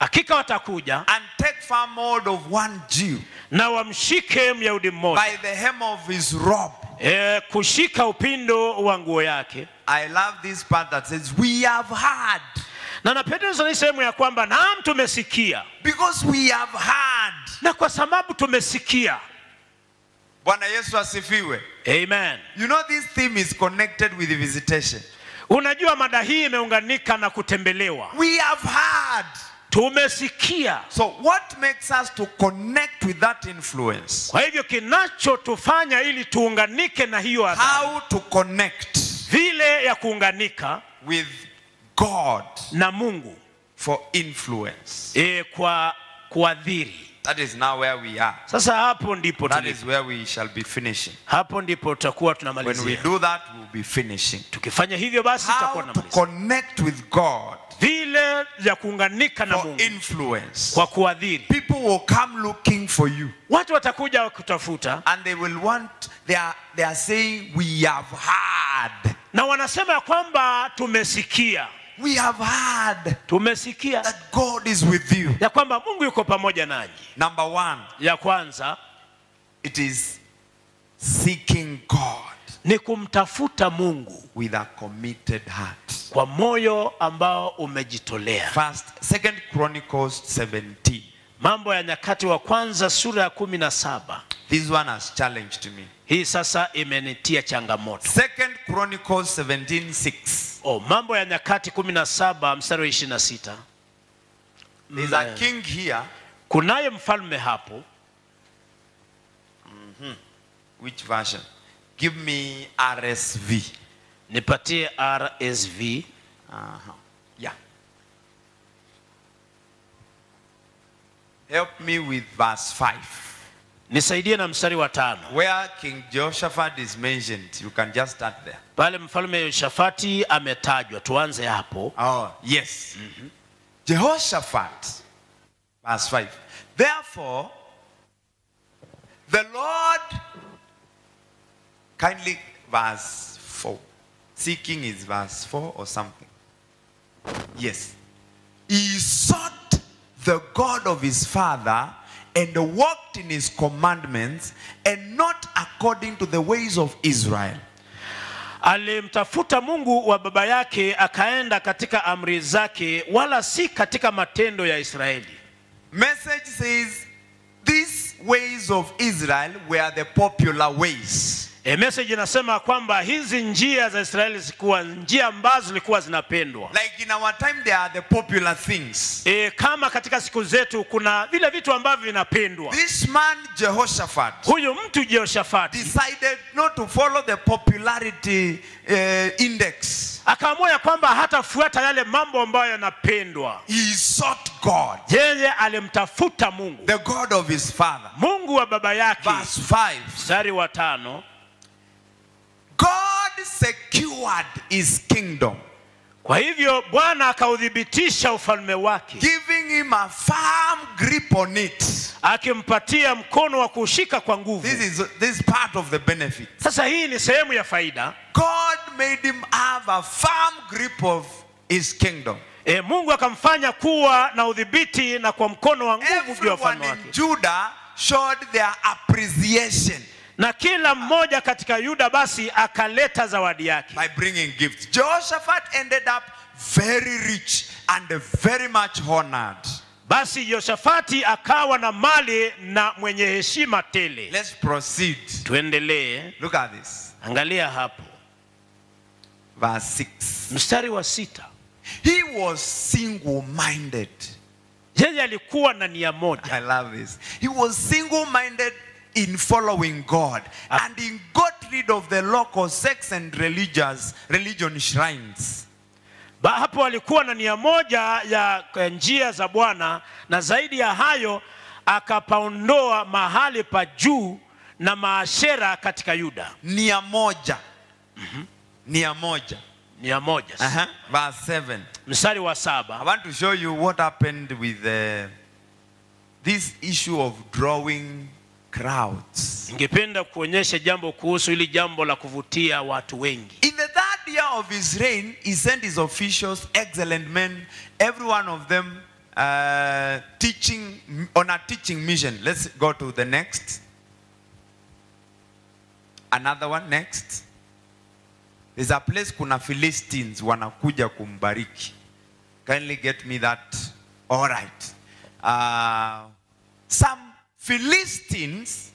hakika watakuja and take firm hold of one Jew na wamshike myahudi mmoja by the hem of his robe. e, kushika upindo wa nguo yake I love this part that says, We have heard. na napendeza sana sehemu ya kwamba naam tumesikia Because we have heard. na kwa sababu tumesikia Bwana Yesu asifiwe. amen You know, this theme is connected with the visitation. Unajua mada hii imeunganika na kutembelewa We have heard. tumesikia So, what makes us to connect with that influence? kwa hivyo kinachotufanya ili tuunganike na hiyo adhari, How to connect vile ya kuunganika with God na mungu for influence. e, kwa kuadhiri That is now where we are. sasa hapo ndipo That is where we shall be finishing. hapo ndipo tutakuwa When we do that, we'll be finishing. tukifanya hivyo basi tutakuwa How to tunamalizia connect with God vile ya kuunganika na for mungu influence. kwa kuadhiri People will come looking for you. watu watakuja wakutafuta And they will want, they are, they are saying, We have heard. na wanasema kwamba tumesikia We have heard tumesikia that God is with you. ya kwamba mungu yuko pamoja nanyi Number one, ya kwanza it is seeking God ni kumtafuta mungu with a committed heart. kwa moyo ambao umejitolea First, Second Chronicles 17. mambo ya nyakati wa kwanza sura ya kumi na saba This one has challenged me. hii sasa imenitia changamoto Second Chronicles 17, 6. Oh, mambo ya nyakati kumi na saba mstari wa ishirini na sita There's a king here. kunaye mfalme hapo Which version? Give me RSV. nipatie rsv Uh-huh. Yeah. Help me with verse 5. Nisaidie na mstari wa tano Where King Jehoshaphat is mentioned, you can just start there. pale mfalme yehoshafati ametajwa tuanze hapo Oh, yes. mm -hmm. Jehoshaphat, verse 5. Therefore, the Lord, kindly, verse 4. Seeking is verse 4 or something. Yes. He sought the God of his father and walked in his commandments and not according to the ways of Israel. alimtafuta mungu wa baba yake akaenda katika amri zake wala si katika matendo ya israeli Message says these ways of Israel were the popular ways. E, message inasema kwamba hizi njia za israeli zilikuwa njia ambazo zilikuwa zinapendwa. Like in our time, they are the popular things. e, kama katika siku zetu kuna vile vitu ambavyo vinapendwa. This man, Jehoshaphat, huyu mtu Jehoshaphat decided not to follow the popularity uh, index. akaamua ya kwamba hatafuata yale mambo ambayo yanapendwa. He sought God, yeye alimtafuta mungu. the God of his father. mungu wa baba yake. Verse 5 mstari wa tano secured his kingdom, kwa hivyo bwana akaudhibitisha ufalme wake giving him a firm grip on it. akimpatia mkono wa kushika kwa nguvu This is this is part of the benefit. sasa hii ni sehemu ya faida God made him have a firm grip of his kingdom. e, mungu akamfanya kuwa na udhibiti na kwa mkono wa nguvu juu ya ufalme wake. Everyone in Judah showed their appreciation na kila mmoja katika yuda basi akaleta zawadi yake by bringing gifts. Jehoshaphat ended up very rich and very much honored. basi yoshafati akawa na mali na mwenye heshima tele Let's proceed. tuendelee Look at this. angalia hapo Verse 6. mstari wa sita He was single minded. yeye alikuwa na nia moja I love this. He was single minded in following God and he got rid of the local sects and religious religion shrines. ba, hapo alikuwa na nia moja ya eh, njia za bwana na zaidi ya hayo akapaondoa mahali pa juu na maashera katika yuda Nia moja. Nia moja. nia moja Uh-huh. Verse 7. mstari wa saba. I want to show you what happened with the, this issue of drawing crowds. ningependa kuonyesha jambo kuhusu hili jambo la kuvutia watu wengi In the third year of his reign, he sent his officials, excellent men, every one of them uh, teaching on a teaching mission. Let's go to the next. Another one next. There's a place kuna Philistines wanakuja kumbariki. Kindly get me that. All right. Uh, some Philistines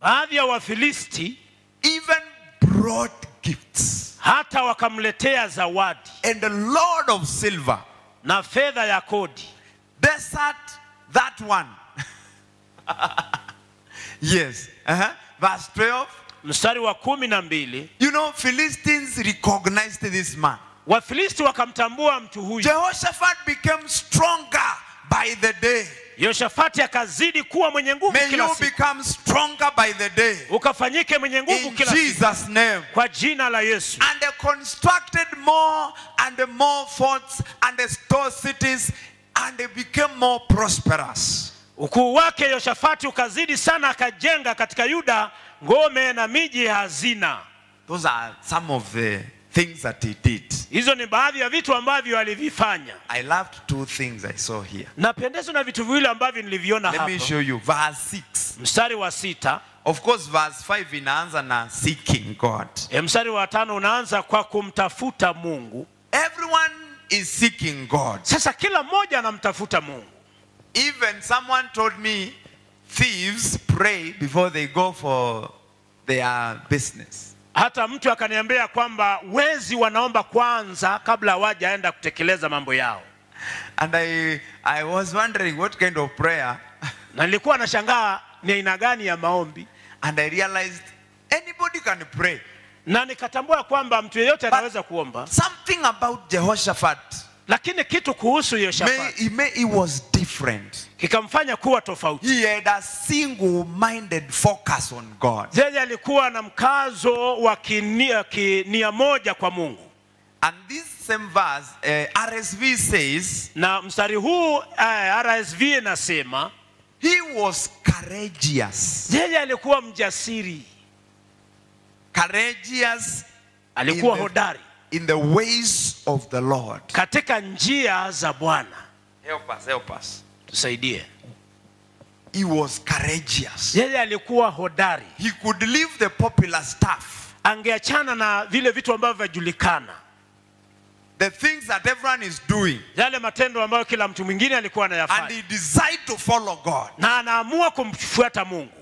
baadhi ya wafilisti even brought gifts. hata wakamletea zawadi and a lot of silver, na fedha ya kodi desert that one. yes. Uh-huh. Verse 12. mstari wa kumi na mbili You know, Philistines recognized this man. wafilisti wakamtambua mtu huyu Jehoshaphat became stronger by the day. Yoshafati akazidi kuwa mwenye nguvu May kila you siku become stronger by the day. ukafanyike mwenye nguvu In kila siku Jesus' name. kwa jina la yesu And they constructed more and more forts and store cities and they became more prosperous. ukuu wake yoshafati ukazidi sana akajenga katika yuda ngome na miji ya hazina Those are some of the things that he did. hizo ni baadhi ya vitu ambavyo alivifanya I loved two things I saw here. napendezwa na vitu viwili ambavyo niliviona Let me show you verse 6. mstari wa sita Of course, verse 5 inaanza na seeking God. e, mstari wa tano unaanza kwa kumtafuta mungu Everyone is seeking God. sasa kila mmoja anamtafuta mungu Even someone told me thieves pray before they go for their business. Hata mtu akaniambia kwamba wezi wanaomba kwanza kabla hawajaenda kutekeleza mambo yao And I, I was wondering what kind of prayer. na nilikuwa nashangaa ni aina gani ya maombi And I realized anybody can pray. na nikatambua kwamba mtu yeyote anaweza kuomba Something about Jehoshaphat, lakini kitu kuhusu Yehoshafati he, he was different. kikamfanya kuwa tofauti He had a single minded focus on God. yeye alikuwa na mkazo wa kinia, kinia moja kwa mungu And this same verse, uh, RSV says, na mstari huu uh, rsv inasema he was courageous. yeye alikuwa mjasiri Courageous alikuwa hodari in the ways of the Lord. katika njia za bwana Help us, help us. tusaidie He was courageous. yeye alikuwa hodari He could leave the popular stuff, angeachana na vile vitu ambavyo vyajulikana the things that everyone is doing, yale matendo ambayo kila mtu mwingine alikuwa anayafanya. and he decided to follow God. na anaamua kumfuata mungu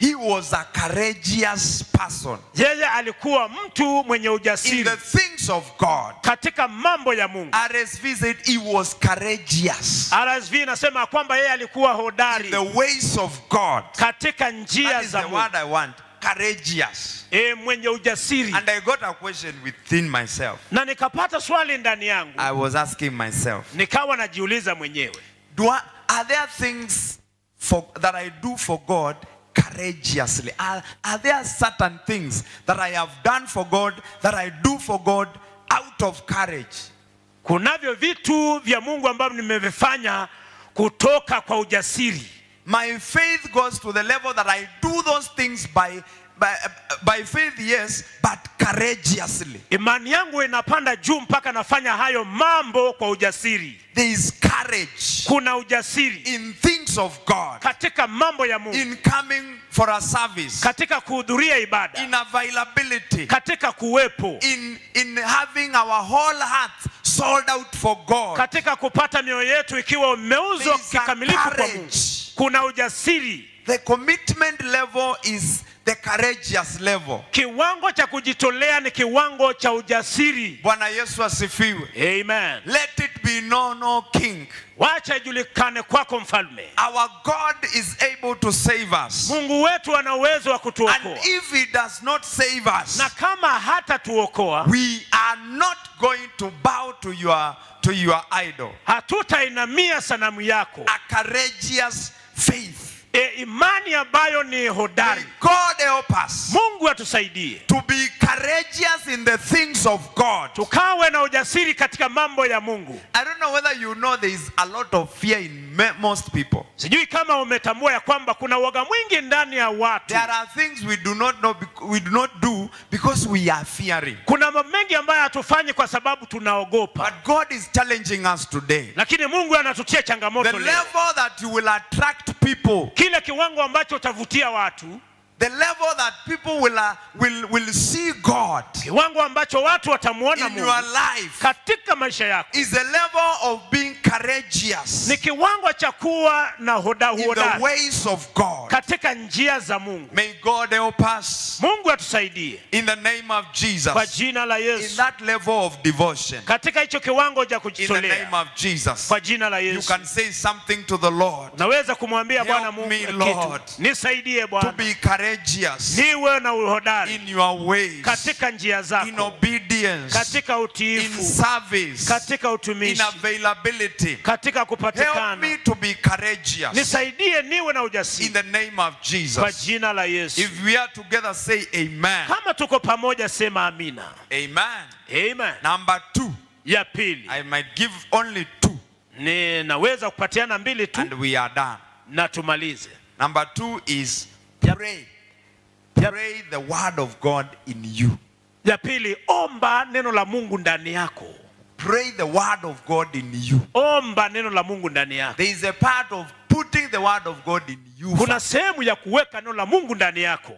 He was a courageous person yeye alikuwa mtu mwenye in ujasiri the things of God. katika mambo ya mungu RSV said he was courageous rsv inasema kwamba yeye alikuwa in hodari the ways of God. katika njia That is the word I want. Courageous. e, mwenye ujasiri And I got a question within myself. na nikapata swali ndani yangu I was asking myself, nikawa najiuliza mwenyewe do I, are there things for, that I do for God courageously? Are, are there certain things that I have done for God that I do for God out of courage? kunavyo vitu vya mungu ambavyo nimevifanya kutoka kwa ujasiri My faith goes to the level that I do those things by, by, by faith, yes, but courageously. imani yangu inapanda juu mpaka nafanya hayo mambo kwa ujasiri There is courage kuna ujasiri in things of God, katika mambo ya mungu in coming for a service, katika kuhudhuria ibada in availability, katika kuwepo in, in having our whole heart sold out for God. katika kupata mioyo yetu ikiwa umeuzwa kikamilifu kwa mungu courage. kuna ujasiri The commitment level is the courageous level. kiwango cha kujitolea ni kiwango cha ujasiri Bwana Yesu asifiwe. amen Let it be known, O King. wacha ijulikane kwako mfalme Our God is able to save us. mungu wetu ana uwezo wa And if He does not save us, na kama hata tuokoa we are not going to bow to your, to your idol. hatutainamia sanamu yako A courageous faith. E, imani ambayo ni hodari God help us mungu atusaidie to be courageous in the things of God. tukawe na ujasiri katika mambo ya mungu I don't know whether you know there is a lot of fear in most people. sijui kama umetambua ya kwamba kuna uoga mwingi ndani ya watu There are things we do not know, we do not do because we are fearing. kuna mambo mengi ambayo hatufanyi kwa sababu tunaogopa But God is challenging us today. lakini mungu anatutia changamoto leo The level that you will attract people, kile kiwango ambacho utavutia watu the level that people will, uh, will, will see God kiwango ambacho watu watamwona in your life katika maisha yako is the level of being courageous ni kiwango cha kuwa na hoda, in the ways of God. katika njia za mungu. May God help us mungu atusaidie in the name of kwa Jesus jina la in that level of devotion. katika hicho kiwango cha In the name of Jesus. kwa jina la You can say something to the Lord. Naweza kumwambia bwana mungu me, Lord, nisaidie to be courageous niwe na uhodari in your ways, katika njia in obedience, katika in service, katika in availability. katika Help me to be courageous nisaidie niwe na in the name of kwa Jesus. jina la yesu If we are together, say amen. kama tuko pamoja sema amina Amen. amen Number two, ya pili I might give only two ninaweza kupatiana mbili tu and we are done. na tumalize Number two is pray. Pray the word of God in you. ya pili omba neno la mungu ndani yako Pray the word of God in you. omba neno la mungu ndani yako There is a part of putting the word of God in you. kuna sehemu ya kuweka neno la mungu ndani yako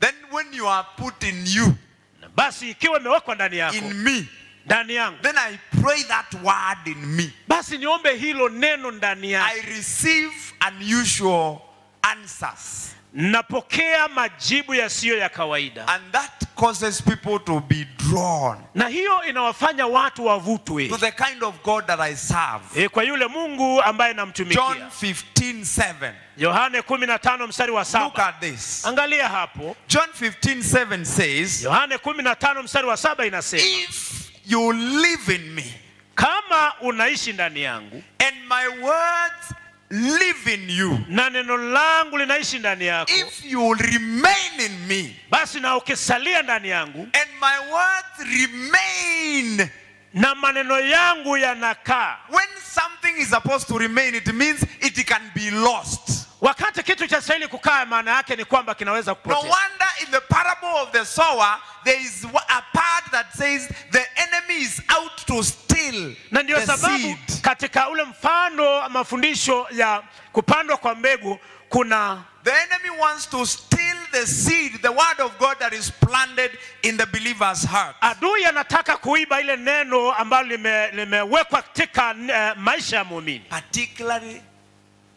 Then when you are put in you, Na basi ikiwa imewekwa ndani yako in me, ndani yangu then I pray that word in me. basi niombe hilo neno ndani I receive unusual answers. Napokea majibu yasiyo ya kawaida And that causes people to be drawn na hiyo inawafanya watu wavutwe to the kind of God that I serve. e, kwa yule mungu ambaye John namtumikia 15, 7. yohane 15 mstari wa Look saba at this. angalia hapo John 15, 7 says, yohane 15 mstari wa 7 inasema If you live in me kama unaishi ndani yangu and my words live in you, na neno langu linaishi ndani yako if you remain in me basi na ukisalia ndani yangu and my words remain, na maneno yangu yanakaa when something is supposed to remain, it means it can be lost. Wakati kitu cha stahili kukaa maana yake ni kwamba kinaweza kupotea. No wonder in the parable of the sower, there is a part that says the enemy is out to steal na ndio sababu seed. katika ule mfano mafundisho ya kupandwa kwa mbegu kuna The enemy wants to steal the seed, the word of God that is planted in the believer's heart. adui anataka kuiba ile neno ambalo lime- limewekwa katika uh, maisha ya muumini Particularly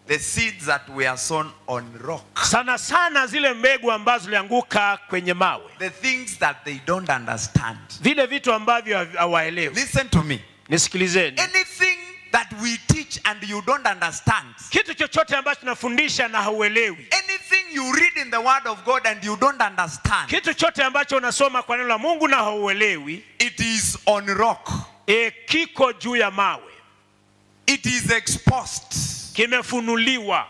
the seeds that were sown on rock. sana sana zile mbegu ambazo zilianguka kwenye mawe The things that they don't understand. vile vitu ambavyo hawaelewi Listen to me. nisikilizeni Anything that we teach and you don't understand, kitu chochote ambacho tunafundisha na hauelewi anything you read in the word of God and you don't understand, kitu chochote ambacho unasoma kwa neno la mungu na hauelewi it is on rock. e, kiko juu ya mawe It is exposed. Kimefunuliwa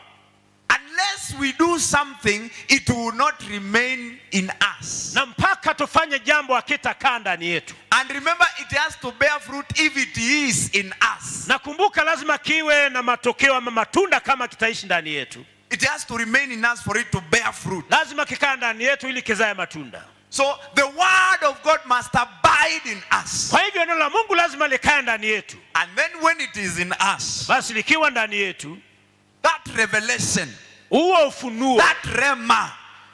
Unless we do something, it will not remain in us. na mpaka tufanye jambo hakitakaa ndani yetu And remember, it has to bear fruit if it is in us. nakumbuka lazima kiwe na matokeo ama matunda kama kitaishi ndani yetu It has to remain in us for it to bear fruit. lazima kikaa ndani yetu ili kizae matunda So the word of God must abide in us. kwa hivyo neno la mungu lazima likae ndani yetu And then when it is in us, basi likiwa ndani yetu that revelation, huo ufunuo that rema,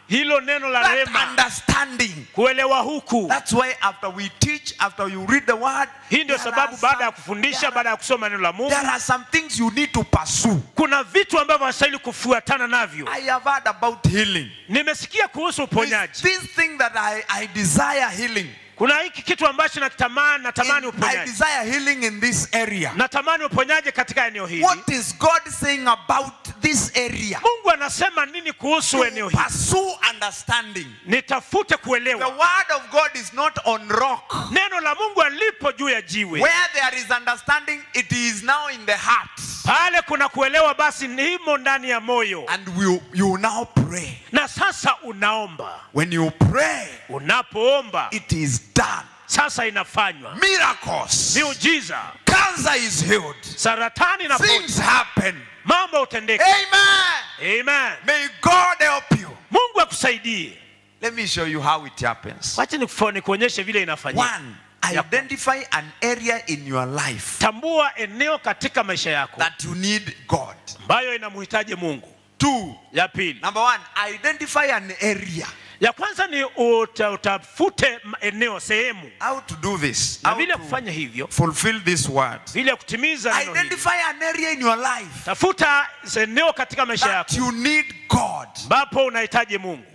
hilo neno la that rema understanding. kuelewa huku That's why after we teach, after you read the word, hii ndio there sababu are baada ya some- kufundisha baada ya kusoma neno la mungu there are some things you need to pursue. kuna vitu ambavyo wanastahili kufuatana navyo I have heard about healing. nimesikia kuhusu uponyaji this thing that I, I desire healing. Kuna hiki kitu ambacho natamani natamani uponyaje I uponyaji desire healing in this area. natamani uponyaji katika eneo hili What is God saying about this area? mungu anasema nini kuhusu eneo hili pursue understanding. nitafute kuelewa. The word of God is not on rock. neno la mungu alipo juu ya jiwe Where there is understanding, it is now in the heart. Pale kuna kuelewa basi nimo ndani ya moyo And you, you now pray. na sasa unaomba When you pray, unapoomba it is done. sasa inafanywa Miracles. miujiza Cancer is healed. saratani na Things happen. mambo utendeke Amen. amen May God help you. mungu akusaidie Let me show you how it happens. wacha nikufanye nikuonyeshe vile inafanyika One, identify an area in your life tambua eneo katika maisha yako that you need God. ambayo inamhitaji mungu Two, ya pili number one, identify an area. ya kwanza ni uta, utafute eneo sehemu How to do this? na vile kufanya hivyo fulfill this word. vile kutimiza neno hili Identify an area in your life tafuta eneo katika maisha yako. that you need God. ambapo unahitaji mungu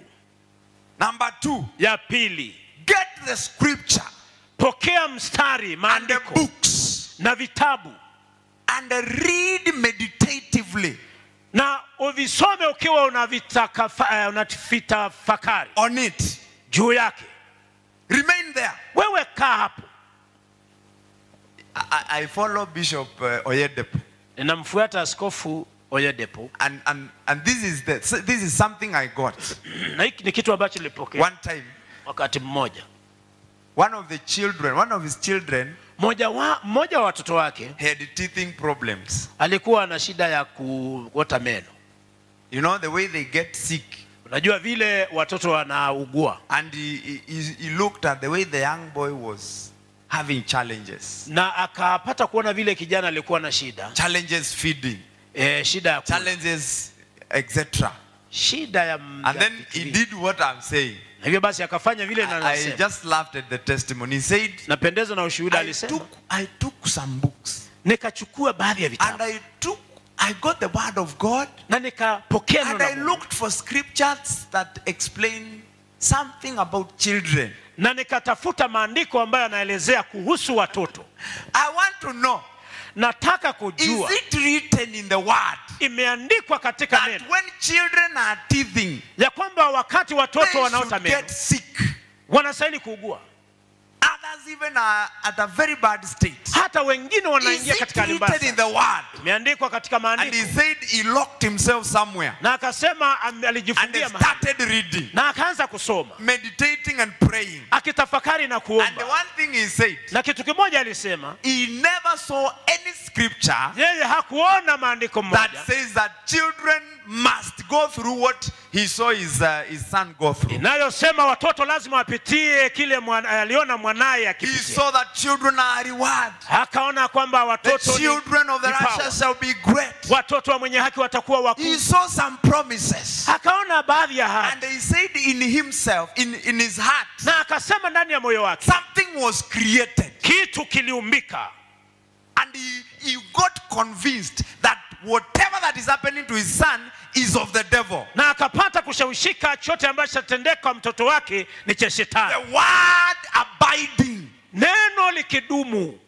Number two, ya pili get the scripture pokea mstari and the maandiko books. na vitabu. And read meditatively. Na uvisome ukiwa unavitafakari uh, unavitafakari on it. juu yake. Remain there. wewe kaa hapo. I, I- I follow Bishop uh, Oyedepo, namfuata askofu oyedepo. And, and, and this is the this is something I got. Na hiki ni kitu ambacho nilipokea. One time. wakati mmoja One of the children, one of his children, mmoja wa, mmoja wa watoto wake had teething problems. alikuwa na shida ya kuota meno. You know the way they get sick, unajua vile watoto wanaugua. And he, he, he looked at the way the young boy was having challenges, na akapata kuona vile kijana alikuwa na shida. Challenges feeding, Eh, shida ya kula, challenges, etc. shida ya And then he did what I'm saying. Na hivyo basi akafanya vile na I, I just laughed at the testimony. He said, napendezwa na ushuhuda I alisema. took, I took some books. Nikachukua baadhi ya and I took, I got the word of God. Na nikapokea neno and I looked for scriptures that explain something about children. na nikatafuta maandiko ambayo yanaelezea kuhusu watoto. I want to know, nataka is it written in the word imeandikwa katika neno when children are teething, ya kwamba wakati watoto wanaota meno wanastahili kuugua Others even are at a very bad state. hata wengine wanaingia katika hali mbaya written in the word? imeandikwa katika And he said he locked himself somewhere. Na akasema and alijifungia he mahali. started reading, na akaanza kusoma. Meditating and praying. akitafakari na And the one thing he said, na kitu kimoja alisema. he never saw any scripture yeye hakuona maandiko that says that children must go through what he saw his, uh, his son go through. inayosema watoto lazima wapitie kile aliona mwanaye He akipitia saw that children are reward. akaona kwamba watoto ni children of the vipawa. righteous shall be great. watoto wa mwenye haki watakuwa wakuu He saw some promises. akaona baadhi ya haya And he said in himself, in, in his heart, na akasema ndani ya moyo wake something was created. kitu kiliumbika And he, he got convinced whatever that is happening to his son is of the devil. na akapata kushawishika chote ambacho chatendeka mtoto wake ni cha The word abiding. neno likidumu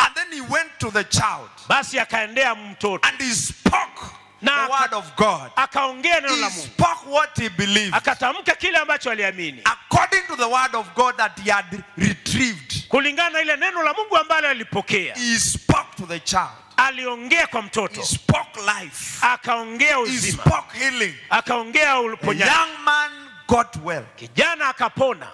And then he went to the child basi akaendea mtoto and he spoke Na the word of God. akaongea neno la mungu spoke what he believed akatamka kile ambacho aliamini according to the word of God that he had retrieved. kulingana na ile neno la mungu ambalo alipokea He spoke to the child. Aliongea kwa He mtoto spoke life. akaongea He uzima spoke healing. akaongea uponyaji young man got well. kijana akapona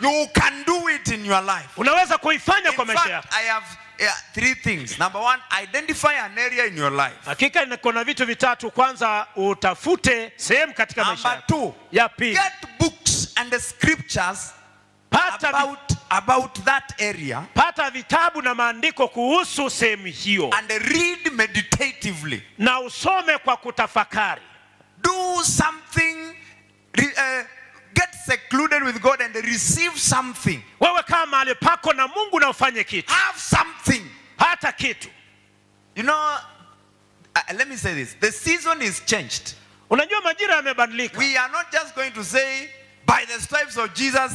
You can do it in your life. unaweza kuifanya kwa maisha yako I have yeah, three things. Number one, identify an area in your life. hakika niko na vitu vitatu kwanza utafute sehemu katika maisha Number yako two, ya pili get books and the scriptures pata, about, about that area pata vitabu na maandiko kuhusu sehemu hiyo and read meditatively. na usome kwa kutafakari Do something, uh, get secluded with God and receive something. wewe kama mahali pako na mungu na ufanye kitu Have something. hata kitu You know, uh, let me say this the season is changed. unajua majira yamebadilika We are not just going to say, by the stripes of Jesus,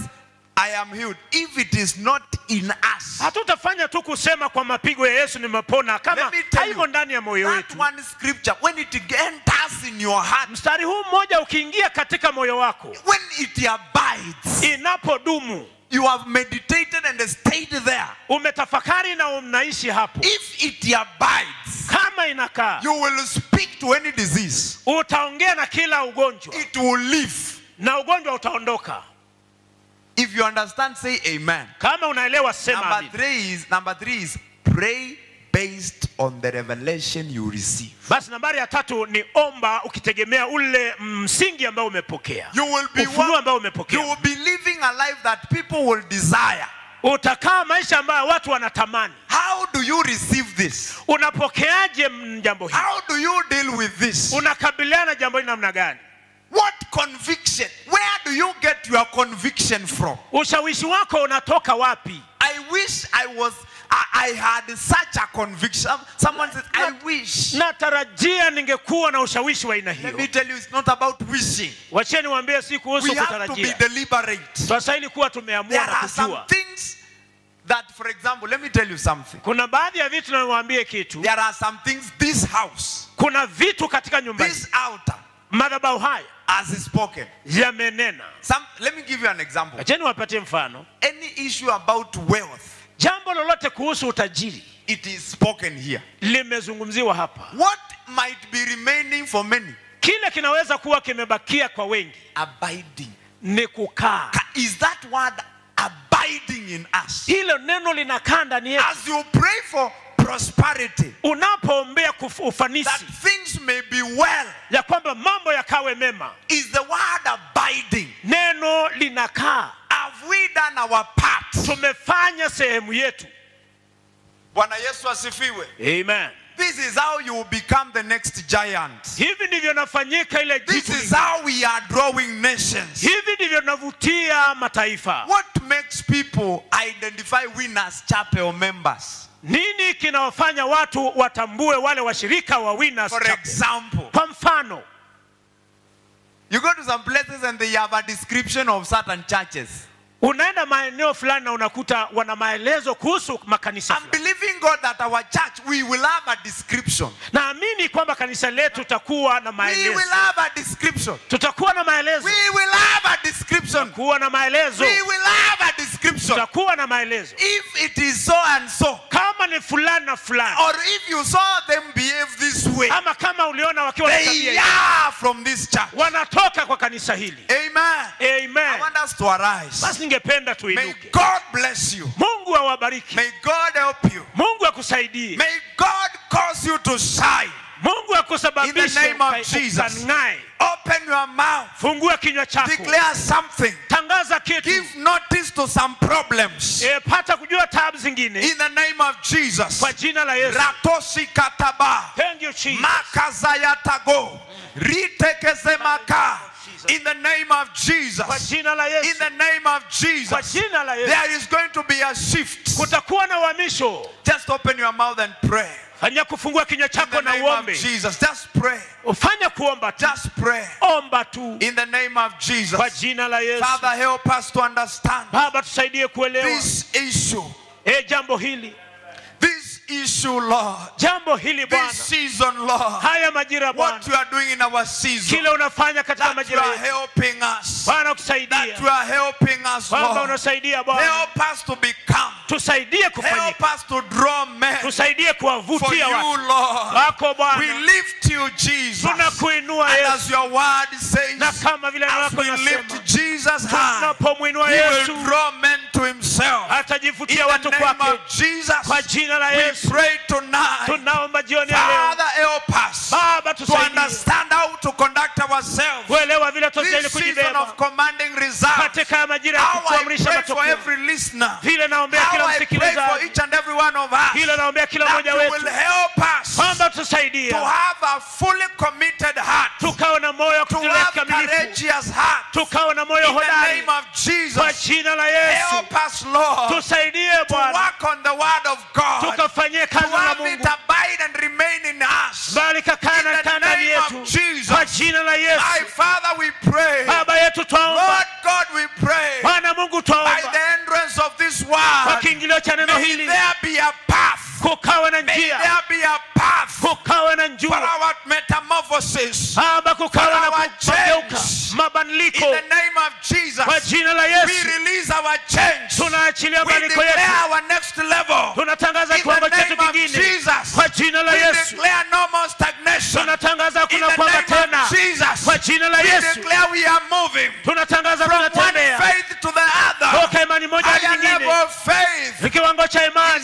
I am healed. If it is not in us, hatutafanya tu kusema kwa mapigo ya yesu nimepona kama let me tell haimo you, ndani ya moyo that one scripture, when it enters in your heart, mstari huu mmoja ukiingia katika moyo wako when it abides, inapodumu you have meditated and stayed there. umetafakari na unaishi hapo If it abides, kama inakaa you will speak to any disease, utaongea na kila ugonjwa it will leave. na ugonjwa utaondoka If you understand, say amen. kama unaelewa sema Number amin. three is number three is pray based on the revelation you receive. basi nambari ya tatu ni omba ukitegemea ule msingi ambao umepokea You will be ufunuo one, ambao you will be living a life that people will desire. utakaa maisha ambayo watu wanatamani How do you receive this? unapokeaje jambo hili How do you deal with this? unakabiliana jambo hili namna gani What conviction? Where do you get your conviction from? ushawishi wako unatoka wapi I wish I was I, I had such a conviction. Someone said, I wish. natarajia ningekuwa na ushawishi wa aina Let me tell you, it's not about wishing. wacheni niwaambie si kuhusu We have to be deliberate. twastahili kuwa tumeamua There are some things that, for example, let me tell you something. kuna baadhi ya vitu nawaambie kitu There are some things this house, kuna vitu katika nyumba this altar madhabahu haya has spoken. yamenena Some, let me give you an example. acheni wapatie mfano Any issue about wealth, jambo lolote kuhusu utajiri it is spoken here. limezungumziwa hapa What might be remaining for many? kile kinaweza kuwa kimebakia kwa wengi Abiding. ni kukaa Is that word abiding in us? hilo neno linakaa ndani yetu As you pray for prosperity, unapoombea ufanisi, that things may be well, ya kwamba mambo yakawe mema is the word abiding. neno linakaa Have we done our part? tumefanya sehemu yetu Bwana Yesu asifiwe. amen This is how you will become the next giant. hivi ndivyo nafanyika ile This is how we are drawing nations. hivi ndivyo navutia mataifa What makes people identify winners chapel members? Nini kinawafanya watu watambue wale washirika wa Winners For Chapel? example, kwa mfano you go to some places and they have a description of certain churches. unaenda maeneo fulani na unakuta wana maelezo kuhusu makanisa I'm believing God that our church we will have a description. naamini kwamba kanisa letu tutakuwa na maelezo. We will have a description. tutakuwa na maelezo We will have a description. Tutakuwa na maelezo We will have a description. Tutakuwa na maelezo If it is so and so, kama ni fulani na fulani or if you saw them behave this way, ama kama uliona wakiwa na tabia they hii, are from this church. wanatoka kwa kanisa hili Amen. I amen want us to arise. basi ningependa May God bless you. mungu awabariki May God help you. mungu akusaidie May God cause you to shine. Mungu akusababishe In the name of Jesus. ukang'ae Open your mouth. fungua kinywa chako Declare something. tangaza kitu Give notice to some problems. e, pata kujua tabu zingine In the name of Jesus. kwa jina la yesu Ratoshi kataba. Thank you, Jesus. Makazayatago. Ritekezemaka. In the name of Jesus. In the name of Jesus. There is going to be a shift. Just open your mouth and pray. Fanya kufungua kinywa chako na uombe Jesus. Just pray. ufanya kuomba tu Just pray. omba tu In the name of Jesus. kwa jina la yesu Father, help us to understand baba tusaidie kuelewa this issue. e jambo hili issue, Lord, jambo hili Bwana, this season, Lord, haya majira Bwana, what you are doing in our season, kile unafanya katika that you are helping us, Bwana, that you are helping us, Lord. unasaidia Bwana, Help us to become, tusaidie help kufanyika, us to draw men. Tusaidie for you, Lord. wako We lift you, Jesus. tunakuinua And as your word says, na kama vile neno as we lift Jesus high, The watu name kwake. Kwa jina la we Yesu pray tonight. tunaomba jioni ya leo, Father, help us Baba tusaidie kuelewa vile tunastahili kujibeba. katika majira ya kuamrisha matokeo. Vile naombea kila msikilizaji, vile naombea kila mmoja wetu. kwamba tusaidie. tukawa na moyo kikamilifu, na moyo hodari. kwa jina la Yesu. Tusaidie Bwana, tukafanyie kazi na Mungu, bali kakaa ndani yetu jina la My Father, we pray. Baba yetu twaomba, Lord God, we pray. Bwana Mungu By the entrance of this kwa kiingilio cha neno hili May there be a path kukawa na njia, kukawe na For our kugeuka, change. In mabadiliko the name of Jesus, kwa jina la we Yesu. release our change. Tunaachilia We mabadiliko declare yetu, our next level. tunatangaza In kiwango the chetu name of kingine Jesus, kwa jina la we Yesu. declare no more stagnation. Tunatangaza In kuna the kwamba name tena of Jesus, kwa jina la we Yesu. declare we are moving Tunatangaza from one tunatembea faith to the other. toka imani moja hadi nyingine. kiwango cha is imani,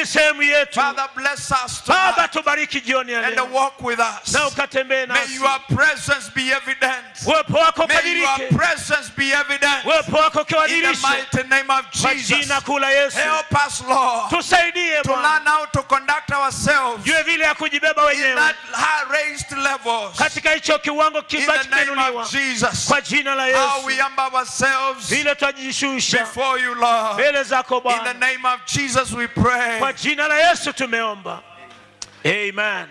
ni sehemu yetu. Father, bless us Baba, tubariki jioni ya and leo walk with us. na ukatembee May nasi, your presence be evident. uwepo wako May your ukadirike, presence be evident. uwepo wako In the ukiwadirishe mighty name of kwa jina kuu la Yesu. Help us, Lord, Tusaidie to learn how to conduct ourselves jue vile ya kujibeba in wenyewe katika hicho kiwango In kibacho the name of Jesus. kwa jina la How we Yesu, humble ourselves vile twajishusha before you, Lord. mbele zako Bwana. Kwa jina la Yesu tumeomba, amen.